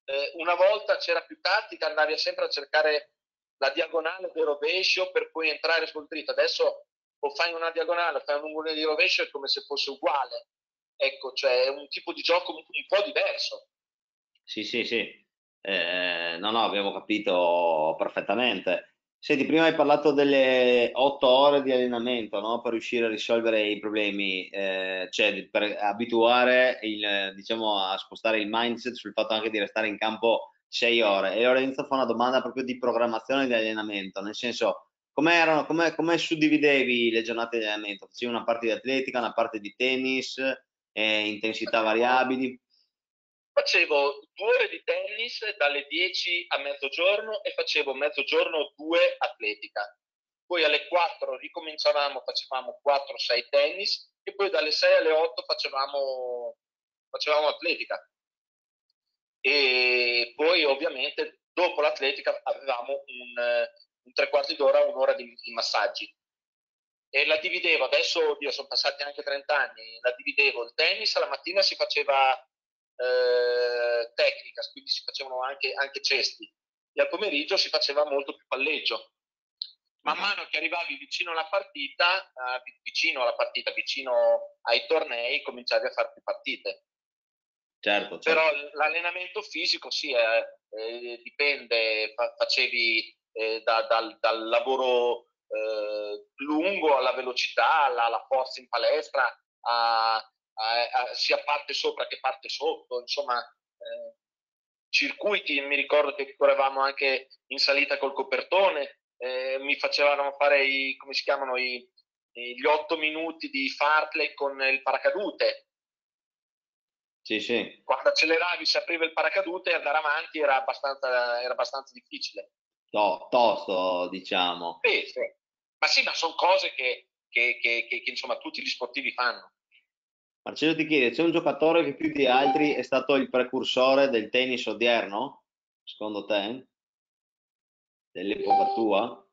Eh, una volta c'era più tattica, andavi sempre a cercare la diagonale del rovescio per poi entrare sul dritto. Adesso o fai una diagonale fai un ungone di rovescio è come se fosse uguale. Ecco, cioè è un tipo di gioco un po' diverso. Sì, sì, sì. Eh, no, no, abbiamo capito perfettamente. Senti, prima hai parlato delle otto ore di allenamento, no? Per riuscire a risolvere i problemi, eh, cioè per abituare il, diciamo, a spostare il mindset sul fatto anche di restare in campo sei ore. E Lorenzo fa una domanda proprio di programmazione di allenamento, nel senso, come erano, come, come suddividevi le giornate di allenamento? Facevi una parte di atletica, una parte di tennis, eh, intensità variabili? facevo due ore di tennis dalle 10 a mezzogiorno e facevo mezzogiorno due atletica. Poi alle 4 ricominciavamo, facevamo 4-6 tennis e poi dalle 6 alle 8 facevamo, facevamo atletica. E poi ovviamente dopo l'atletica avevamo un, un tre quarti d'ora, un'ora di, di massaggi. E la dividevo, adesso oddio, sono passati anche 30 anni, la dividevo, il tennis alla mattina si faceva eh, tecnica, quindi si facevano anche, anche cesti e al pomeriggio si faceva molto più palleggio. Man mano che arrivavi vicino alla partita, eh, vicino alla partita, vicino ai tornei, cominciavi a fare più partite. Certo, certo. Però l'allenamento fisico sì, eh, eh, dipende, fa, facevi eh, da, dal, dal, lavoro eh, lungo alla velocità, alla, alla forza in palestra, a, a, sia parte sopra che parte sotto, insomma, eh, circuiti, mi ricordo che correvamo anche in salita col copertone, eh, mi facevano fare i, come si chiamano, i, gli otto minuti di fartlek con il paracadute. Sì, sì. Quando acceleravi si apriva il paracadute e andare avanti era abbastanza, era abbastanza difficile. No, tosto, diciamo. Sì, sì. Ma sì, ma sono cose che, che, che, che insomma tutti gli sportivi fanno. Marcello ti chiede, c'è un giocatore che più di altri è stato il precursore del tennis odierno, secondo te? Dell'epoca tua?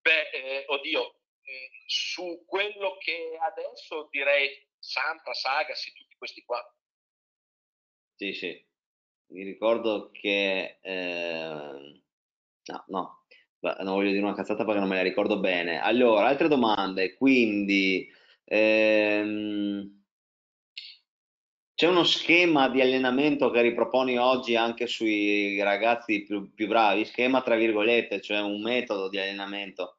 Beh, eh, oddio, eh, su quello che adesso direi Sampa, Sagasi, tutti questi qua. Sì, sì. Mi ricordo che... Eh... No, no. non voglio dire una cazzata perché non me la ricordo bene. Allora, altre domande, quindi ehm, c'è uno schema di allenamento che riproponi oggi anche sui ragazzi più, più bravi, schema tra virgolette, cioè un metodo di allenamento?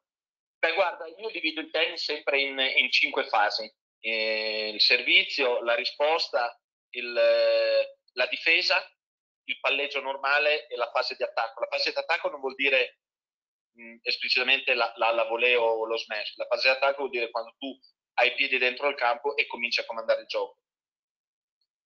Beh, guarda, io divido il tennis sempre in, in cinque fasi. Eh, il servizio, la risposta, il, la difesa, il palleggio normale e la fase di attacco. La fase di attacco non vuol dire mh, esplicitamente la, la, la volée o lo smash. La fase di attacco vuol dire quando tu hai i piedi dentro il campo e cominci a comandare il gioco.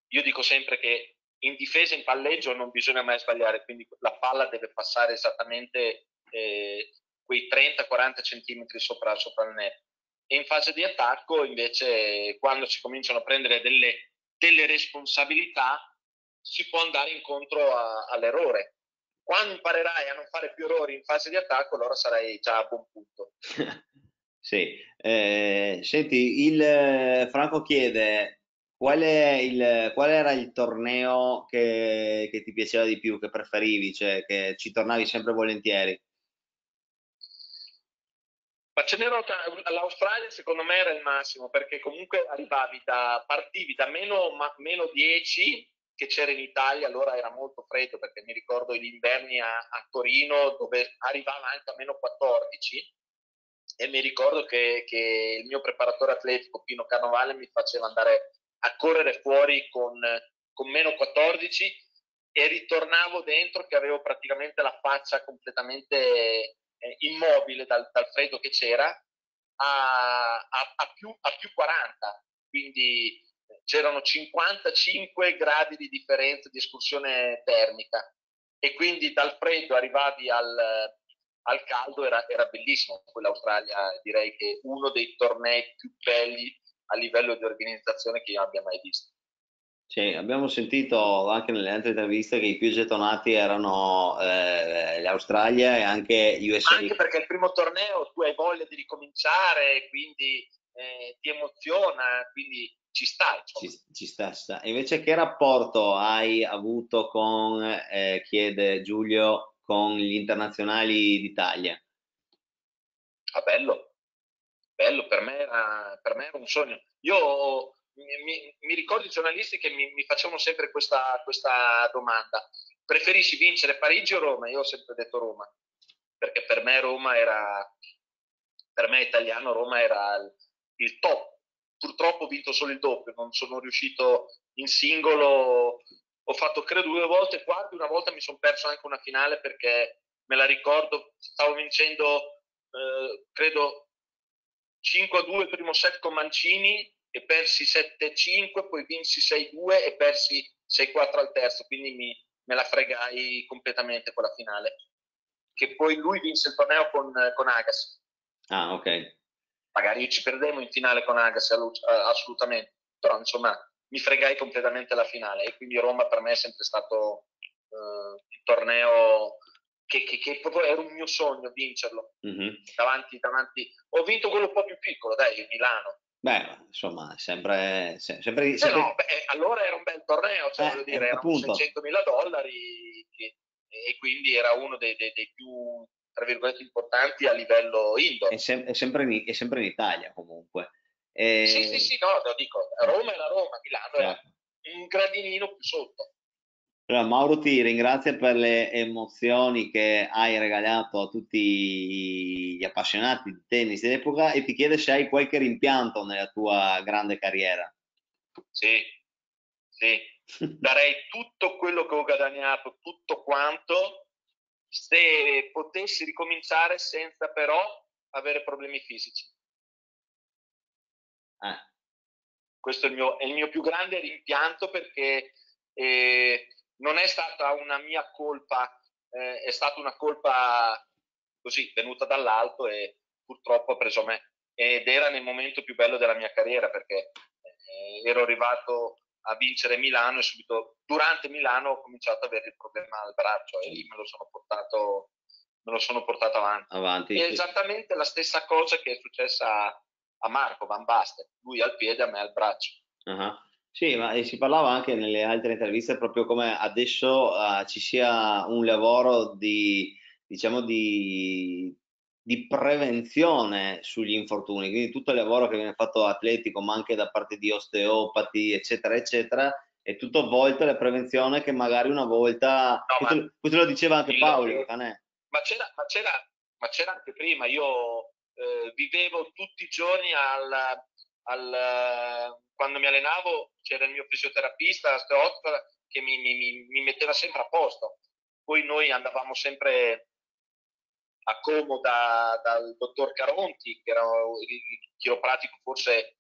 Io dico sempre che in difesa, in palleggio non bisogna mai sbagliare, quindi la palla deve passare esattamente eh, quei 30-40 centimetri sopra, sopra il net. E in fase di attacco, invece, quando si cominciano a prendere delle, delle responsabilità, si può andare incontro a, all'errore. Quando imparerai a non fare più errori in fase di attacco, allora sarai già a buon punto. [LAUGHS] sì, eh, senti, il eh, Franco chiede qual, il, qual, era il torneo che, che, ti piaceva di più, che preferivi, cioè che ci tornavi sempre volentieri? Ma ce n'era l'Australia secondo me era il massimo perché comunque arrivavi da partivi da meno, ma, meno 10 che c'era in Italia, allora era molto freddo perché mi ricordo gli inverni a, a Torino dove arrivava anche a meno 14 e mi ricordo che, che, il mio preparatore atletico Pino Carnovale mi faceva andare a correre fuori con, con meno 14 e ritornavo dentro che avevo praticamente la faccia completamente eh, immobile dal, dal, freddo che c'era a, a, a, più, a più 40, quindi c'erano 55 gradi di differenza di escursione termica e quindi dal freddo arrivavi al, al caldo era, era bellissimo. Quell'Australia direi che uno dei tornei più belli a livello di organizzazione che io abbia mai visto. Sì, abbiamo sentito anche nelle altre interviste che i più gettonati erano eh, l'Australia e anche USA. Anche perché il primo torneo tu hai voglia di ricominciare, quindi eh, ti emoziona, quindi ci sta. Ci, ci, sta, sta. Invece che rapporto hai avuto con, eh, chiede Giulio, con gli internazionali d'Italia? Ah, bello, bello, per me era, per me era un sogno. Io mi, mi, ricordo i giornalisti che mi, mi facevano sempre questa, questa, domanda. Preferisci vincere Parigi o Roma? Io ho sempre detto Roma, perché per me Roma era, per me italiano Roma era il, il top. Purtroppo ho vinto solo il doppio, non sono riuscito in singolo. Ho fatto credo due volte quarti, una volta mi sono perso anche una finale perché me la ricordo, stavo vincendo eh, credo 5 a 2 il primo set con Mancini e persi 7-5, poi vinsi 6-2 e persi 6-4 al terzo, quindi mi, me la fregai completamente quella finale. Che poi lui vinse il torneo con, con Agassi. Ah, ok. Magari ci perdemmo in finale con Agassi, assolutamente, però insomma mi fregai completamente la finale e quindi Roma per me è sempre stato uh, un torneo che, che, che, proprio era un mio sogno vincerlo. Mm-hmm. Davanti, davanti. Ho vinto quello un po' più piccolo, dai, Milano Beh, insomma, sempre... sempre, sempre... No, beh, allora era un bel torneo, cioè, eh, voglio dire, erano 600 mila dollari e, e, quindi era uno dei, dei, dei, più, tra virgolette, importanti a livello indoor. È, sem- è, sempre, in, è sempre in Italia comunque. E... Sì, sì, sì, no, lo dico, Roma era Roma, Milano certo. era un gradinino più sotto. Allora, Mauro ti ringrazio per le emozioni che hai regalato a tutti gli appassionati di tennis dell'epoca e ti chiede se hai qualche rimpianto nella tua grande carriera. Sì, sì, darei tutto quello che ho guadagnato, tutto quanto, se potessi ricominciare senza però avere problemi fisici. Eh. Questo è il, mio, è il mio più grande rimpianto perché... Non è stata una mia colpa, eh, è stata una colpa così venuta dall'alto e purtroppo ha preso me. Ed era nel momento più bello della mia carriera perché eh, ero arrivato a vincere Milano e subito durante Milano ho cominciato ad avere il problema al braccio e lì me lo sono portato, me lo sono portato avanti. avanti è esattamente la stessa cosa che è successa a, a Marco Van Basten, lui al piede, a me al braccio. Uh-huh. Sì, ma si parlava anche nelle altre interviste proprio come adesso uh, ci sia un lavoro di, diciamo, di, di prevenzione sugli infortuni, quindi tutto il lavoro che viene fatto atletico, ma anche da parte di osteopati, eccetera, eccetera, è tutto volto alla prevenzione che magari una volta, no, questo, questo, lo diceva anche Paolo, Canè. Ma c'era, ma, c'era, ma c'era anche prima, io eh, vivevo tutti i giorni al, al, quando mi allenavo, c'era il mio fisioterapista, osteopata, che mi, mi, mi metteva sempre a posto. Poi noi andavamo sempre a Como da, dal dottor Caronti, che era il chiropratico forse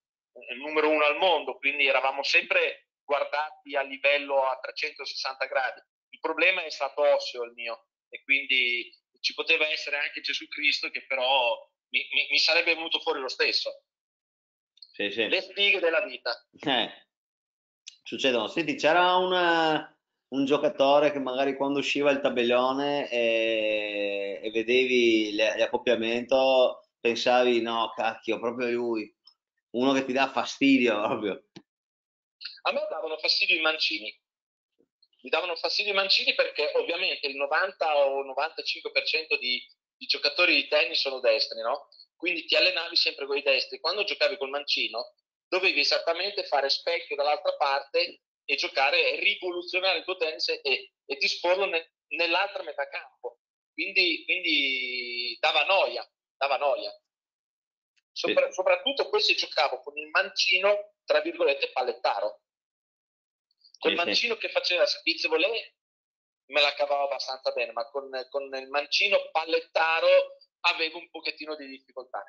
il numero uno al mondo, quindi eravamo sempre guardati a livello a 360 gradi. Il problema è stato osseo il mio e quindi ci poteva essere anche Gesù Cristo che però mi, mi, mi sarebbe venuto fuori lo stesso. Sì, sì. Le sfighe della vita. Eh, succedono. Senti, c'era un, un giocatore che magari quando usciva il tabellone e, e vedevi l'accoppiamento pensavi no cacchio proprio lui uno che ti dà fastidio proprio a me davano fastidio i mancini mi davano fastidio i mancini perché ovviamente il 90 o 95% di, di giocatori di tennis sono destri no? Quindi ti allenavi sempre con i destri quando giocavi col mancino dovevi esattamente fare specchio dall'altra parte e giocare rivoluzionare il tuo tennis e, e disporlo ne, nell'altra metà campo. Quindi, quindi dava noia, dava noia. Sopra, sì. Soprattutto poi se giocavo con il mancino, tra virgolette, pallettaro. Col sì, mancino sì. che faceva spizze volée me la cavavo abbastanza bene, ma con, con il mancino pallettaro avevo un pochettino di difficoltà.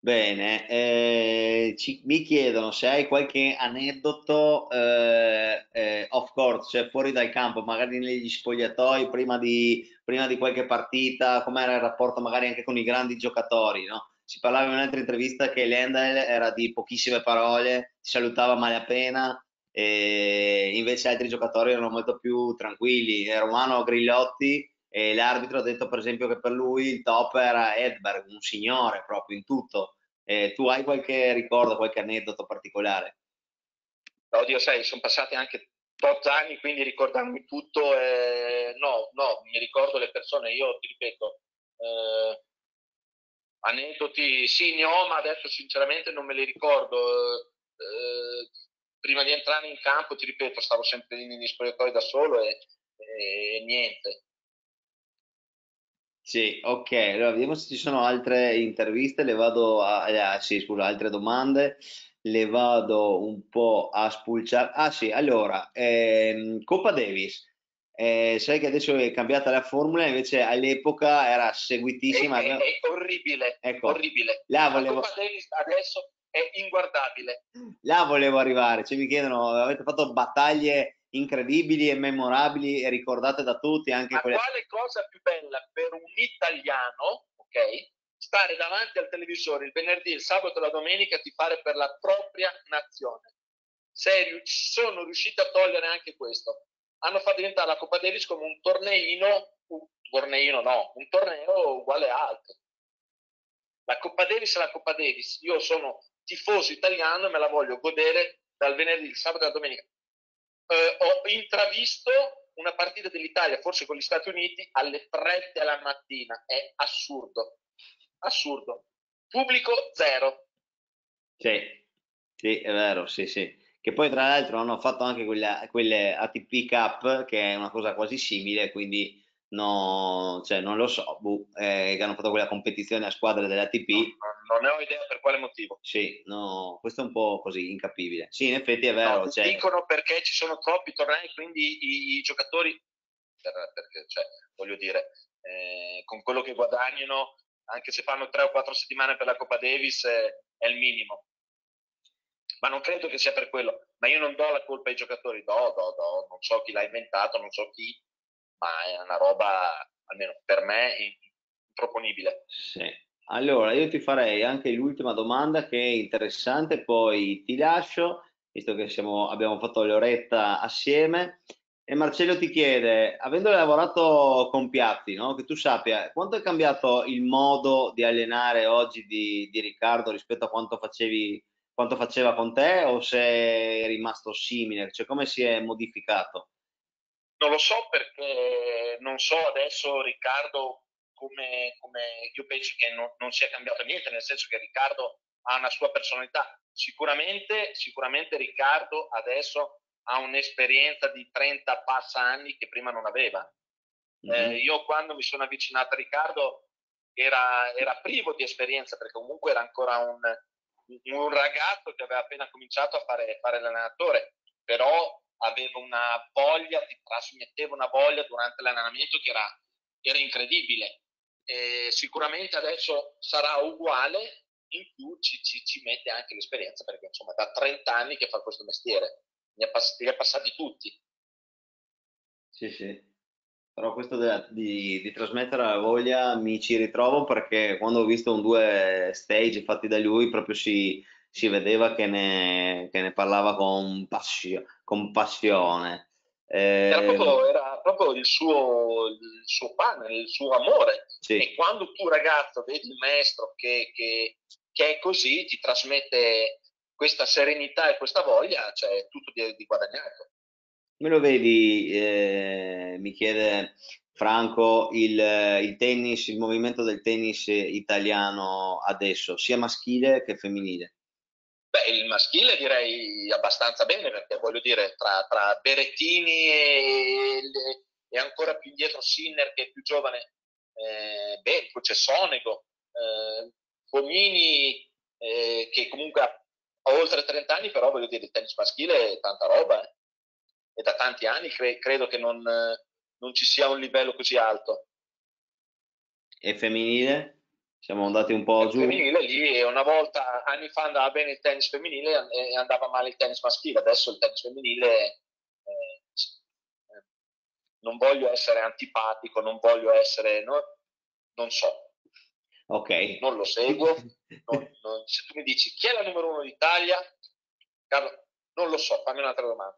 Bene, eh, ci, mi chiedono se hai qualche aneddoto eh, eh, off court, cioè fuori dal campo, magari negli spogliatoi, prima di, prima di qualche partita, com'era il rapporto magari anche con i grandi giocatori, no? Si parlava in un'altra intervista che Lendl era di pochissime parole, si salutava malapena, e invece altri giocatori erano molto più tranquilli. Romano Grillotti e l'arbitro ha detto per esempio che per lui il top era Edberg, un signore proprio in tutto. Eh, tu hai qualche ricordo, qualche aneddoto particolare? Oddio, sai, sono passati anche tot anni, quindi ricordarmi tutto, eh, no, no, mi ricordo le persone, io ti ripeto, eh, aneddoti sì, ne ho, ma adesso sinceramente non me li ricordo. Eh, prima di entrare in campo, ti ripeto, stavo sempre negli spogliatoi da solo e, e niente. Sì, ok, allora vediamo se ci sono altre interviste, le vado a, eh, sì, scusa, altre domande, le vado un po' a spulciare. Ah sì, allora, ehm, Coppa Davis, eh, sai che adesso è cambiata la formula, invece all'epoca era seguitissima. È, è, è orribile, ecco, orribile. Là volevo... La Coppa Davis adesso è inguardabile. Là volevo arrivare, cioè mi chiedono, avete fatto battaglie incredibili e memorabili e ricordate da tutti. Anche Ma quelle... quale cosa più bella per un italiano, ok? Stare davanti al televisore il venerdì, il sabato e la domenica a tifare per la propria nazione. Se sono riusciti a togliere anche questo. Hanno fatto diventare la Coppa Davis come un torneino, un torneino no, un torneo uguale a altri. La Coppa Davis è la Coppa Davis. Io sono tifoso italiano e me la voglio godere dal venerdì, il sabato e la domenica eh, ho intravisto una partita dell'Italia, forse con gli Stati Uniti, alle 3 della mattina. È assurdo. Assurdo. Pubblico zero. Sì, sì, è vero, sì, sì. Che poi tra l'altro hanno fatto anche quelle, quelle ATP Cup, che è una cosa quasi simile, quindi no, cioè, non lo so, buh, eh, che hanno fatto quella competizione a squadre dell'ATP. No, non ne ho idea per quale motivo. Sì, no, questo è un po' così incapibile. Sì, in effetti è vero. No, cioè... Dicono perché ci sono troppi tornei, quindi i, i giocatori, per, perché, cioè, voglio dire, eh, con quello che guadagnano, anche se fanno tre o quattro settimane per la Coppa Davis, eh, è il minimo. Ma non credo che sia per quello. Ma io non do la colpa ai giocatori, do, do, do, non so chi l'ha inventato, non so chi, ma è una roba, almeno per me, improponibile. Sì. Allora, io ti farei anche l'ultima domanda che è interessante, poi ti lascio, visto che siamo, abbiamo fatto l'oretta assieme. E Marcello ti chiede, avendo lavorato con Piatti, no? che tu sappia, quanto è cambiato il modo di allenare oggi di, di Riccardo rispetto a quanto, facevi, quanto faceva con te o se è rimasto simile? Cioè come si è modificato? Non lo so perché non so adesso Riccardo come, come io penso che non, non, sia cambiato niente, nel senso che Riccardo ha una sua personalità. Sicuramente, sicuramente Riccardo adesso ha un'esperienza di 30 passa anni che prima non aveva. Mm-hmm. Eh, io quando mi sono avvicinato a Riccardo era, era, privo di esperienza perché comunque era ancora un, un ragazzo che aveva appena cominciato a fare, fare l'allenatore, però aveva una voglia, ti trasmetteva una voglia durante l'allenamento che era, era incredibile. E sicuramente adesso sarà uguale, in più ci, ci, ci, mette anche l'esperienza perché insomma da 30 anni che fa questo mestiere, ne ha, pass- ha passati tutti. Sì, sì. Però questo de- di, di, trasmettere la voglia mi ci ritrovo perché quando ho visto un due stage fatti da lui proprio si, si vedeva che ne, che ne parlava con, passio, con passione. Eh, era, proprio, era, proprio, il suo, il suo pane, il suo amore. Sì. E quando tu ragazzo vedi il maestro che, che, che, è così, ti trasmette questa serenità e questa voglia, cioè tutto di, di guadagnato. Come lo vedi, eh, mi chiede Franco, il, il, tennis, il movimento del tennis italiano adesso, sia maschile che femminile? Beh, il maschile direi abbastanza bene, perché voglio dire, tra, tra Berettini e, e, ancora più indietro Sinner, che è più giovane, eh, beh, c'è Sonego, eh, Pomini, eh, che comunque ha, oltre 30 anni, però voglio dire, il tennis maschile è tanta roba. Eh e da tanti anni cre- credo che non, non, ci sia un livello così alto. E femminile? Siamo andati un po' giù. Femminile lì, una volta, anni fa andava bene il tennis femminile e andava male il tennis maschile, adesso il tennis femminile... Eh, non voglio essere antipatico, non voglio essere... No, non so. Ok. Non lo seguo. [LAUGHS] non, non, se tu mi dici chi è la numero uno d'Italia, Carlo, non lo so, fammi un'altra domanda.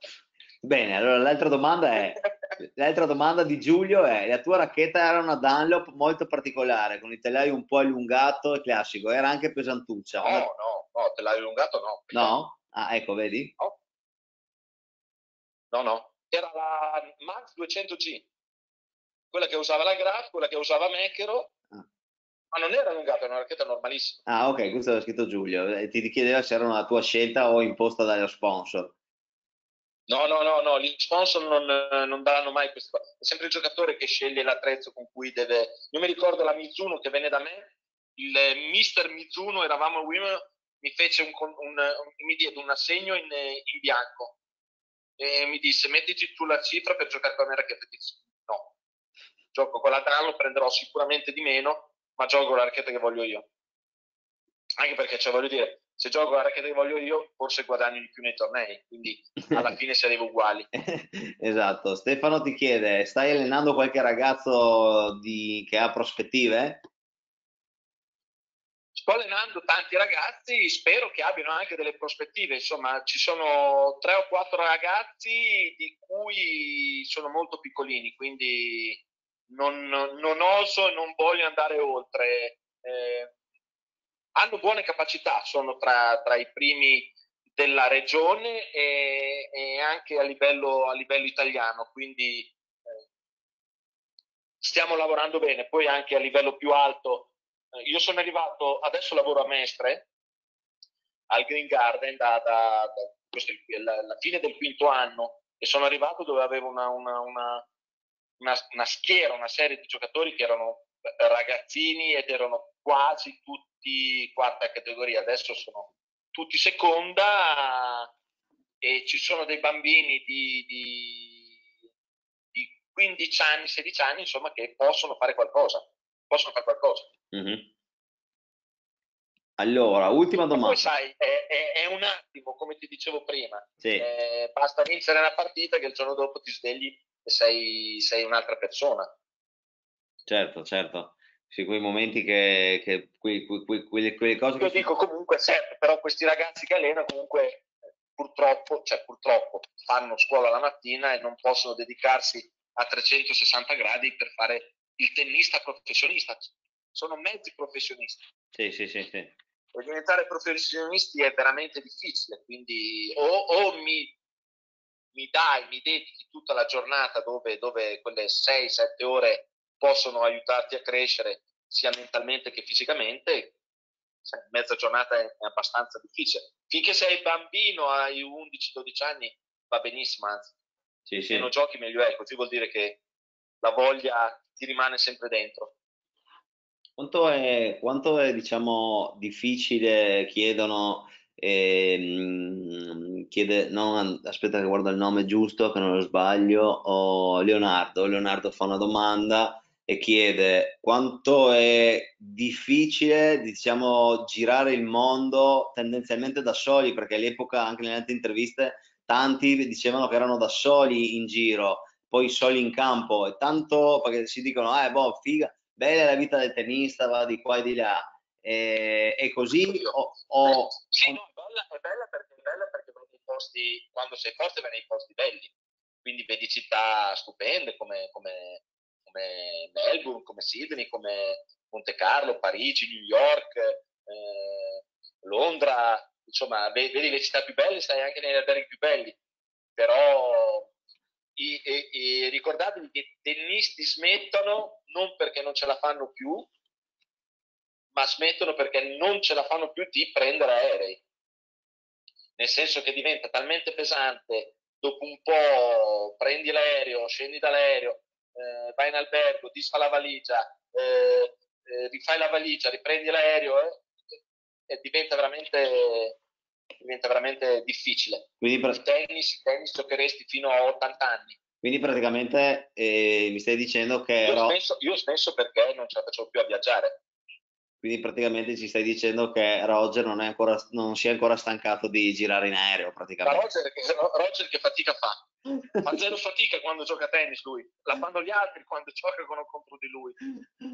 Bene, allora l'altra domanda è, [LAUGHS] l'altra domanda di Giulio è, la tua racchetta era una Dunlop molto particolare, con il telaio un po' allungato e classico, era anche pesantuccia. No, una... no, no, telaio allungato no. No? Ah, ecco, vedi? No. No, no, era la Max 200G, quella che usava la Graf, quella che usava Mechero, ah. ma non era allungata, era una racchetta normalissima. Ah, ok, questo aveva scritto Giulio, ti chiedeva se era una tua scelta o imposta dallo sponsor. No, no, no, no, gli sponsor non, non daranno mai questo. È sempre il giocatore che sceglie l'attrezzo con cui deve. Io mi ricordo la Mizuno che venne da me, il mister Mizuno, eravamo a Wimbledon, mi fece un, un, un, mi diede un assegno in, in, bianco e mi disse mettiti tu la cifra per giocare con la mia racchetta. Disse, no, gioco con la Dano, prenderò sicuramente di meno, ma gioco con la racchetta che voglio io. Anche perché, cioè, voglio dire, se gioco la racchetta che voglio io, forse guadagno di più nei tornei, quindi alla [LAUGHS] fine saremo uguali. [LAUGHS] esatto. Stefano ti chiede, stai allenando qualche ragazzo di... che ha prospettive? Sto allenando tanti ragazzi, spero che abbiano anche delle prospettive. Insomma, ci sono tre o quattro ragazzi di cui sono molto piccolini, quindi non, non oso e non voglio andare oltre. Eh, hanno buone capacità, sono tra, tra i primi della regione e, e anche a livello, a livello, italiano, quindi eh, stiamo lavorando bene. Poi anche a livello più alto, eh, io sono arrivato, adesso lavoro a Mestre, al Green Garden, da, da, da questo è la, la, fine del quinto anno e sono arrivato dove avevo una, una, una, una schiera, una serie di giocatori che erano ragazzini ed erano quasi tutti quarta categoria, adesso sono tutti seconda e ci sono dei bambini di, di, di 15 anni, 16 anni, insomma, che possono fare qualcosa. Possono fare qualcosa. Mm-hmm. Allora, ultima domanda. Poi sai, è, è, è, un attimo, come ti dicevo prima. Sì. Eh, basta vincere una partita che il giorno dopo ti svegli e sei, sei un'altra persona. Certo, certo. Sì, quei momenti che, che que, que, quelle, quelle, cose Io che dico si... comunque serve, però questi ragazzi che allenano comunque purtroppo, cioè purtroppo fanno scuola la mattina e non possono dedicarsi a 360 gradi per fare il tennista professionista. Sono mezzi professionisti. Sì, sì, sì, sì. Per diventare professionisti è veramente difficile, quindi o, o mi mi dai, mi dedichi tutta la giornata dove, dove quelle 6-7 ore possono aiutarti a crescere sia mentalmente che fisicamente, mezza giornata è, abbastanza difficile. Finché sei bambino, hai 11-12 anni, va benissimo, anzi, sì, sì. meno giochi meglio è, così vuol dire che la voglia ti rimane sempre dentro. Quanto è, quanto è diciamo, difficile, chiedono, eh, chiede, no, aspetta che guardo il nome giusto, che non lo sbaglio, oh, Leonardo, Leonardo fa una domanda e chiede quanto è difficile, diciamo, girare il mondo tendenzialmente da soli, perché all'epoca, anche nelle altre interviste, tanti dicevano che erano da soli in giro, poi soli in campo, e tanto perché si dicono, eh, boh, figa, bella la vita del tennista, va di qua e di là, e, e così o, o... Sì, no, è bella, è bella perché, è bella perché posti, quando sei forte vai nei posti belli, quindi vedi città stupende come, come come Melbourne, come Sydney, come Monte Carlo, Parigi, New York, eh, Londra, insomma, vedi le città più belle, stai anche negli alberghi più belli, però i, i, i, ricordatevi che i tennisti smettono non perché non ce la fanno più, ma smettono perché non ce la fanno più di prendere aerei. Nel senso che diventa talmente pesante, dopo un po' prendi l'aereo, scendi dall'aereo, eh, vai in albergo, disfa la valigia, eh, eh, rifai la valigia, riprendi l'aereo eh, e diventa veramente, diventa veramente difficile. Quindi per... il, tennis, il tennis giocheresti fino a 80 anni. Quindi praticamente eh, mi stai dicendo che... Io ho, smesso, io ho smesso perché non ce la facevo più a viaggiare. Quindi praticamente ci stai dicendo che Roger non, ancora, non si è ancora stancato di girare in aereo praticamente. Roger, Roger che fatica fa? Fa zero fatica quando gioca a tennis lui, la fanno gli altri quando [LAUGHS] giocano contro di lui.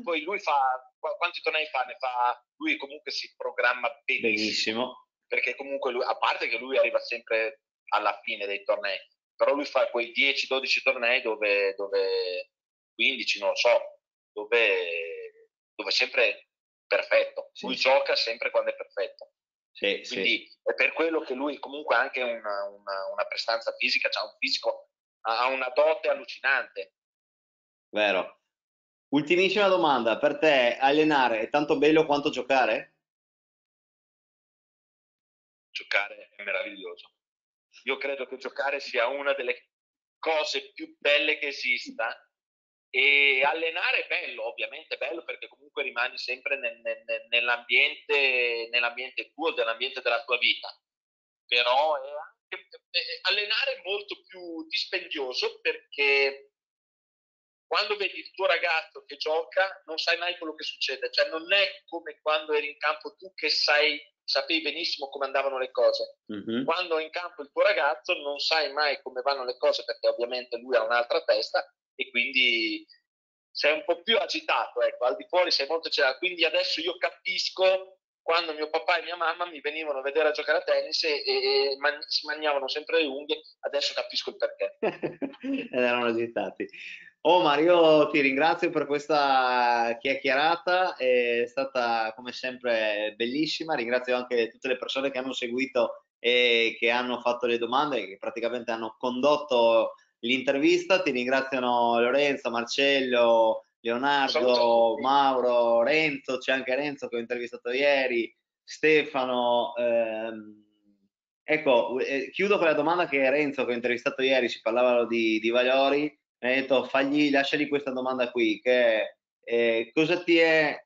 Poi lui fa, quanti tornei fa? Ne fa, lui comunque si programma benissimo. benissimo. Perché comunque lui, a parte che lui arriva sempre alla fine dei tornei, però lui fa quei 10-12 tornei dove, dove 15, non lo so, dove, dove sempre perfetto. Sì, lui sì. gioca sempre quando è perfetto. Sì, Quindi è per quello che lui comunque ha anche una, una, una prestanza fisica, ha un fisico, ha una dote allucinante. Vero. Ultimissima domanda, per te allenare è tanto bello quanto giocare? Giocare è meraviglioso. Io credo che giocare sia una delle cose più belle che esista e allenare è bello, ovviamente è bello perché comunque rimani sempre nel, nel, nell'ambiente, nell'ambiente tuo, nell'ambiente della tua vita. Però è anche, allenare è molto più dispendioso perché quando vedi il tuo ragazzo che gioca non sai mai quello che succede, cioè non è come quando eri in campo tu che sai, sapevi benissimo come andavano le cose. Mm-hmm. Quando è in campo il tuo ragazzo non sai mai come vanno le cose perché ovviamente lui ha un'altra testa e quindi sei un po' più agitato, ecco, al di fuori sei molto agitato. Quindi adesso io capisco quando mio papà e mia mamma mi venivano a vedere a giocare a tennis e, e man- si mangiavano sempre le unghie, adesso capisco il perché. [LAUGHS] Ed erano agitati. Omar, io ti ringrazio per questa chiacchierata, è stata come sempre bellissima, ringrazio anche tutte le persone che hanno seguito e che hanno fatto le domande, che praticamente hanno condotto l'intervista. Ti ringraziano Lorenzo, Marcello, Leonardo, Mauro, Renzo, c'è anche Renzo che ho intervistato ieri, Stefano. Ehm, ecco, eh, chiudo con la domanda che Renzo che ho intervistato ieri, si parlava di, di Valori, mi ha detto fagli, lasciali questa domanda qui, che eh, cosa ti è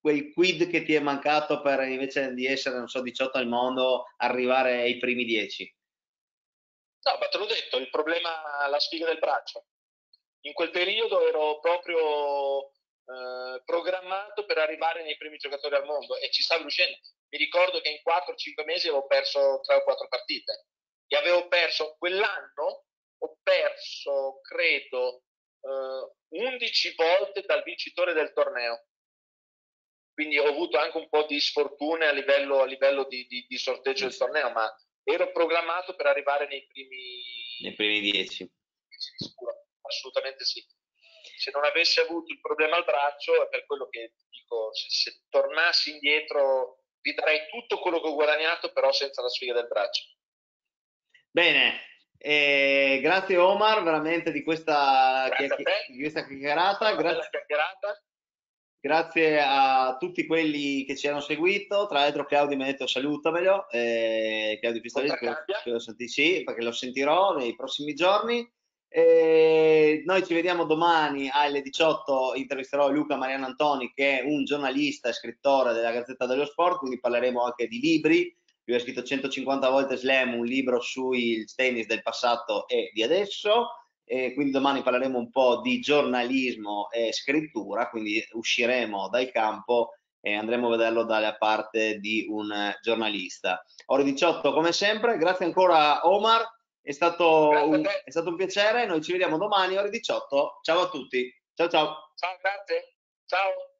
quel quid che ti è mancato per invece di essere, non so, 18 al mondo, arrivare ai primi 10? No, ma te l'ho detto, il problema la sfiga del braccio. In quel periodo ero proprio eh, programmato per arrivare nei primi giocatori al mondo e ci stavo riuscendo. Mi ricordo che in 4-5 mesi avevo perso 3 o 4 partite e avevo perso quell'anno, ho perso, credo, eh, 11 volte dal vincitore del torneo. Quindi ho avuto anche un po' di sfortune a livello, a livello di, di, di sorteggio del torneo, ma ero programmato per arrivare nei primi, nei primi dieci. Sicuro, assolutamente sì. Se non avessi avuto il problema al braccio, è per quello che dico, se, se tornassi indietro, vi darei tutto quello che ho guadagnato, però senza la sfiga del braccio. Bene, E grazie Omar veramente di questa, Grazie di questa chiacchierata. Grazie, chiacchierata. Grazie a tutti quelli che ci hanno seguito. Tra l'altro Claudio mi ha detto salutamelo, eh, Claudio Pistolesi, che, lo senti, sì, perché lo sentirò nei prossimi giorni. E noi ci vediamo domani alle 18, intervisterò Luca Mariano Antoni che è un giornalista e scrittore della Gazzetta dello Sport, quindi parleremo anche di libri lui ha scritto 150 volte Slam, un libro sui tennis del passato e di adesso. E quindi domani parleremo un po' di giornalismo e scrittura, quindi usciremo dal campo e andremo a vederlo dalla parte di un giornalista. Ore 18 come sempre, grazie ancora Omar, è stato, un, è stato un piacere, noi ci vediamo domani ore 18, ciao a tutti, ciao ciao. Ciao, grazie, ciao.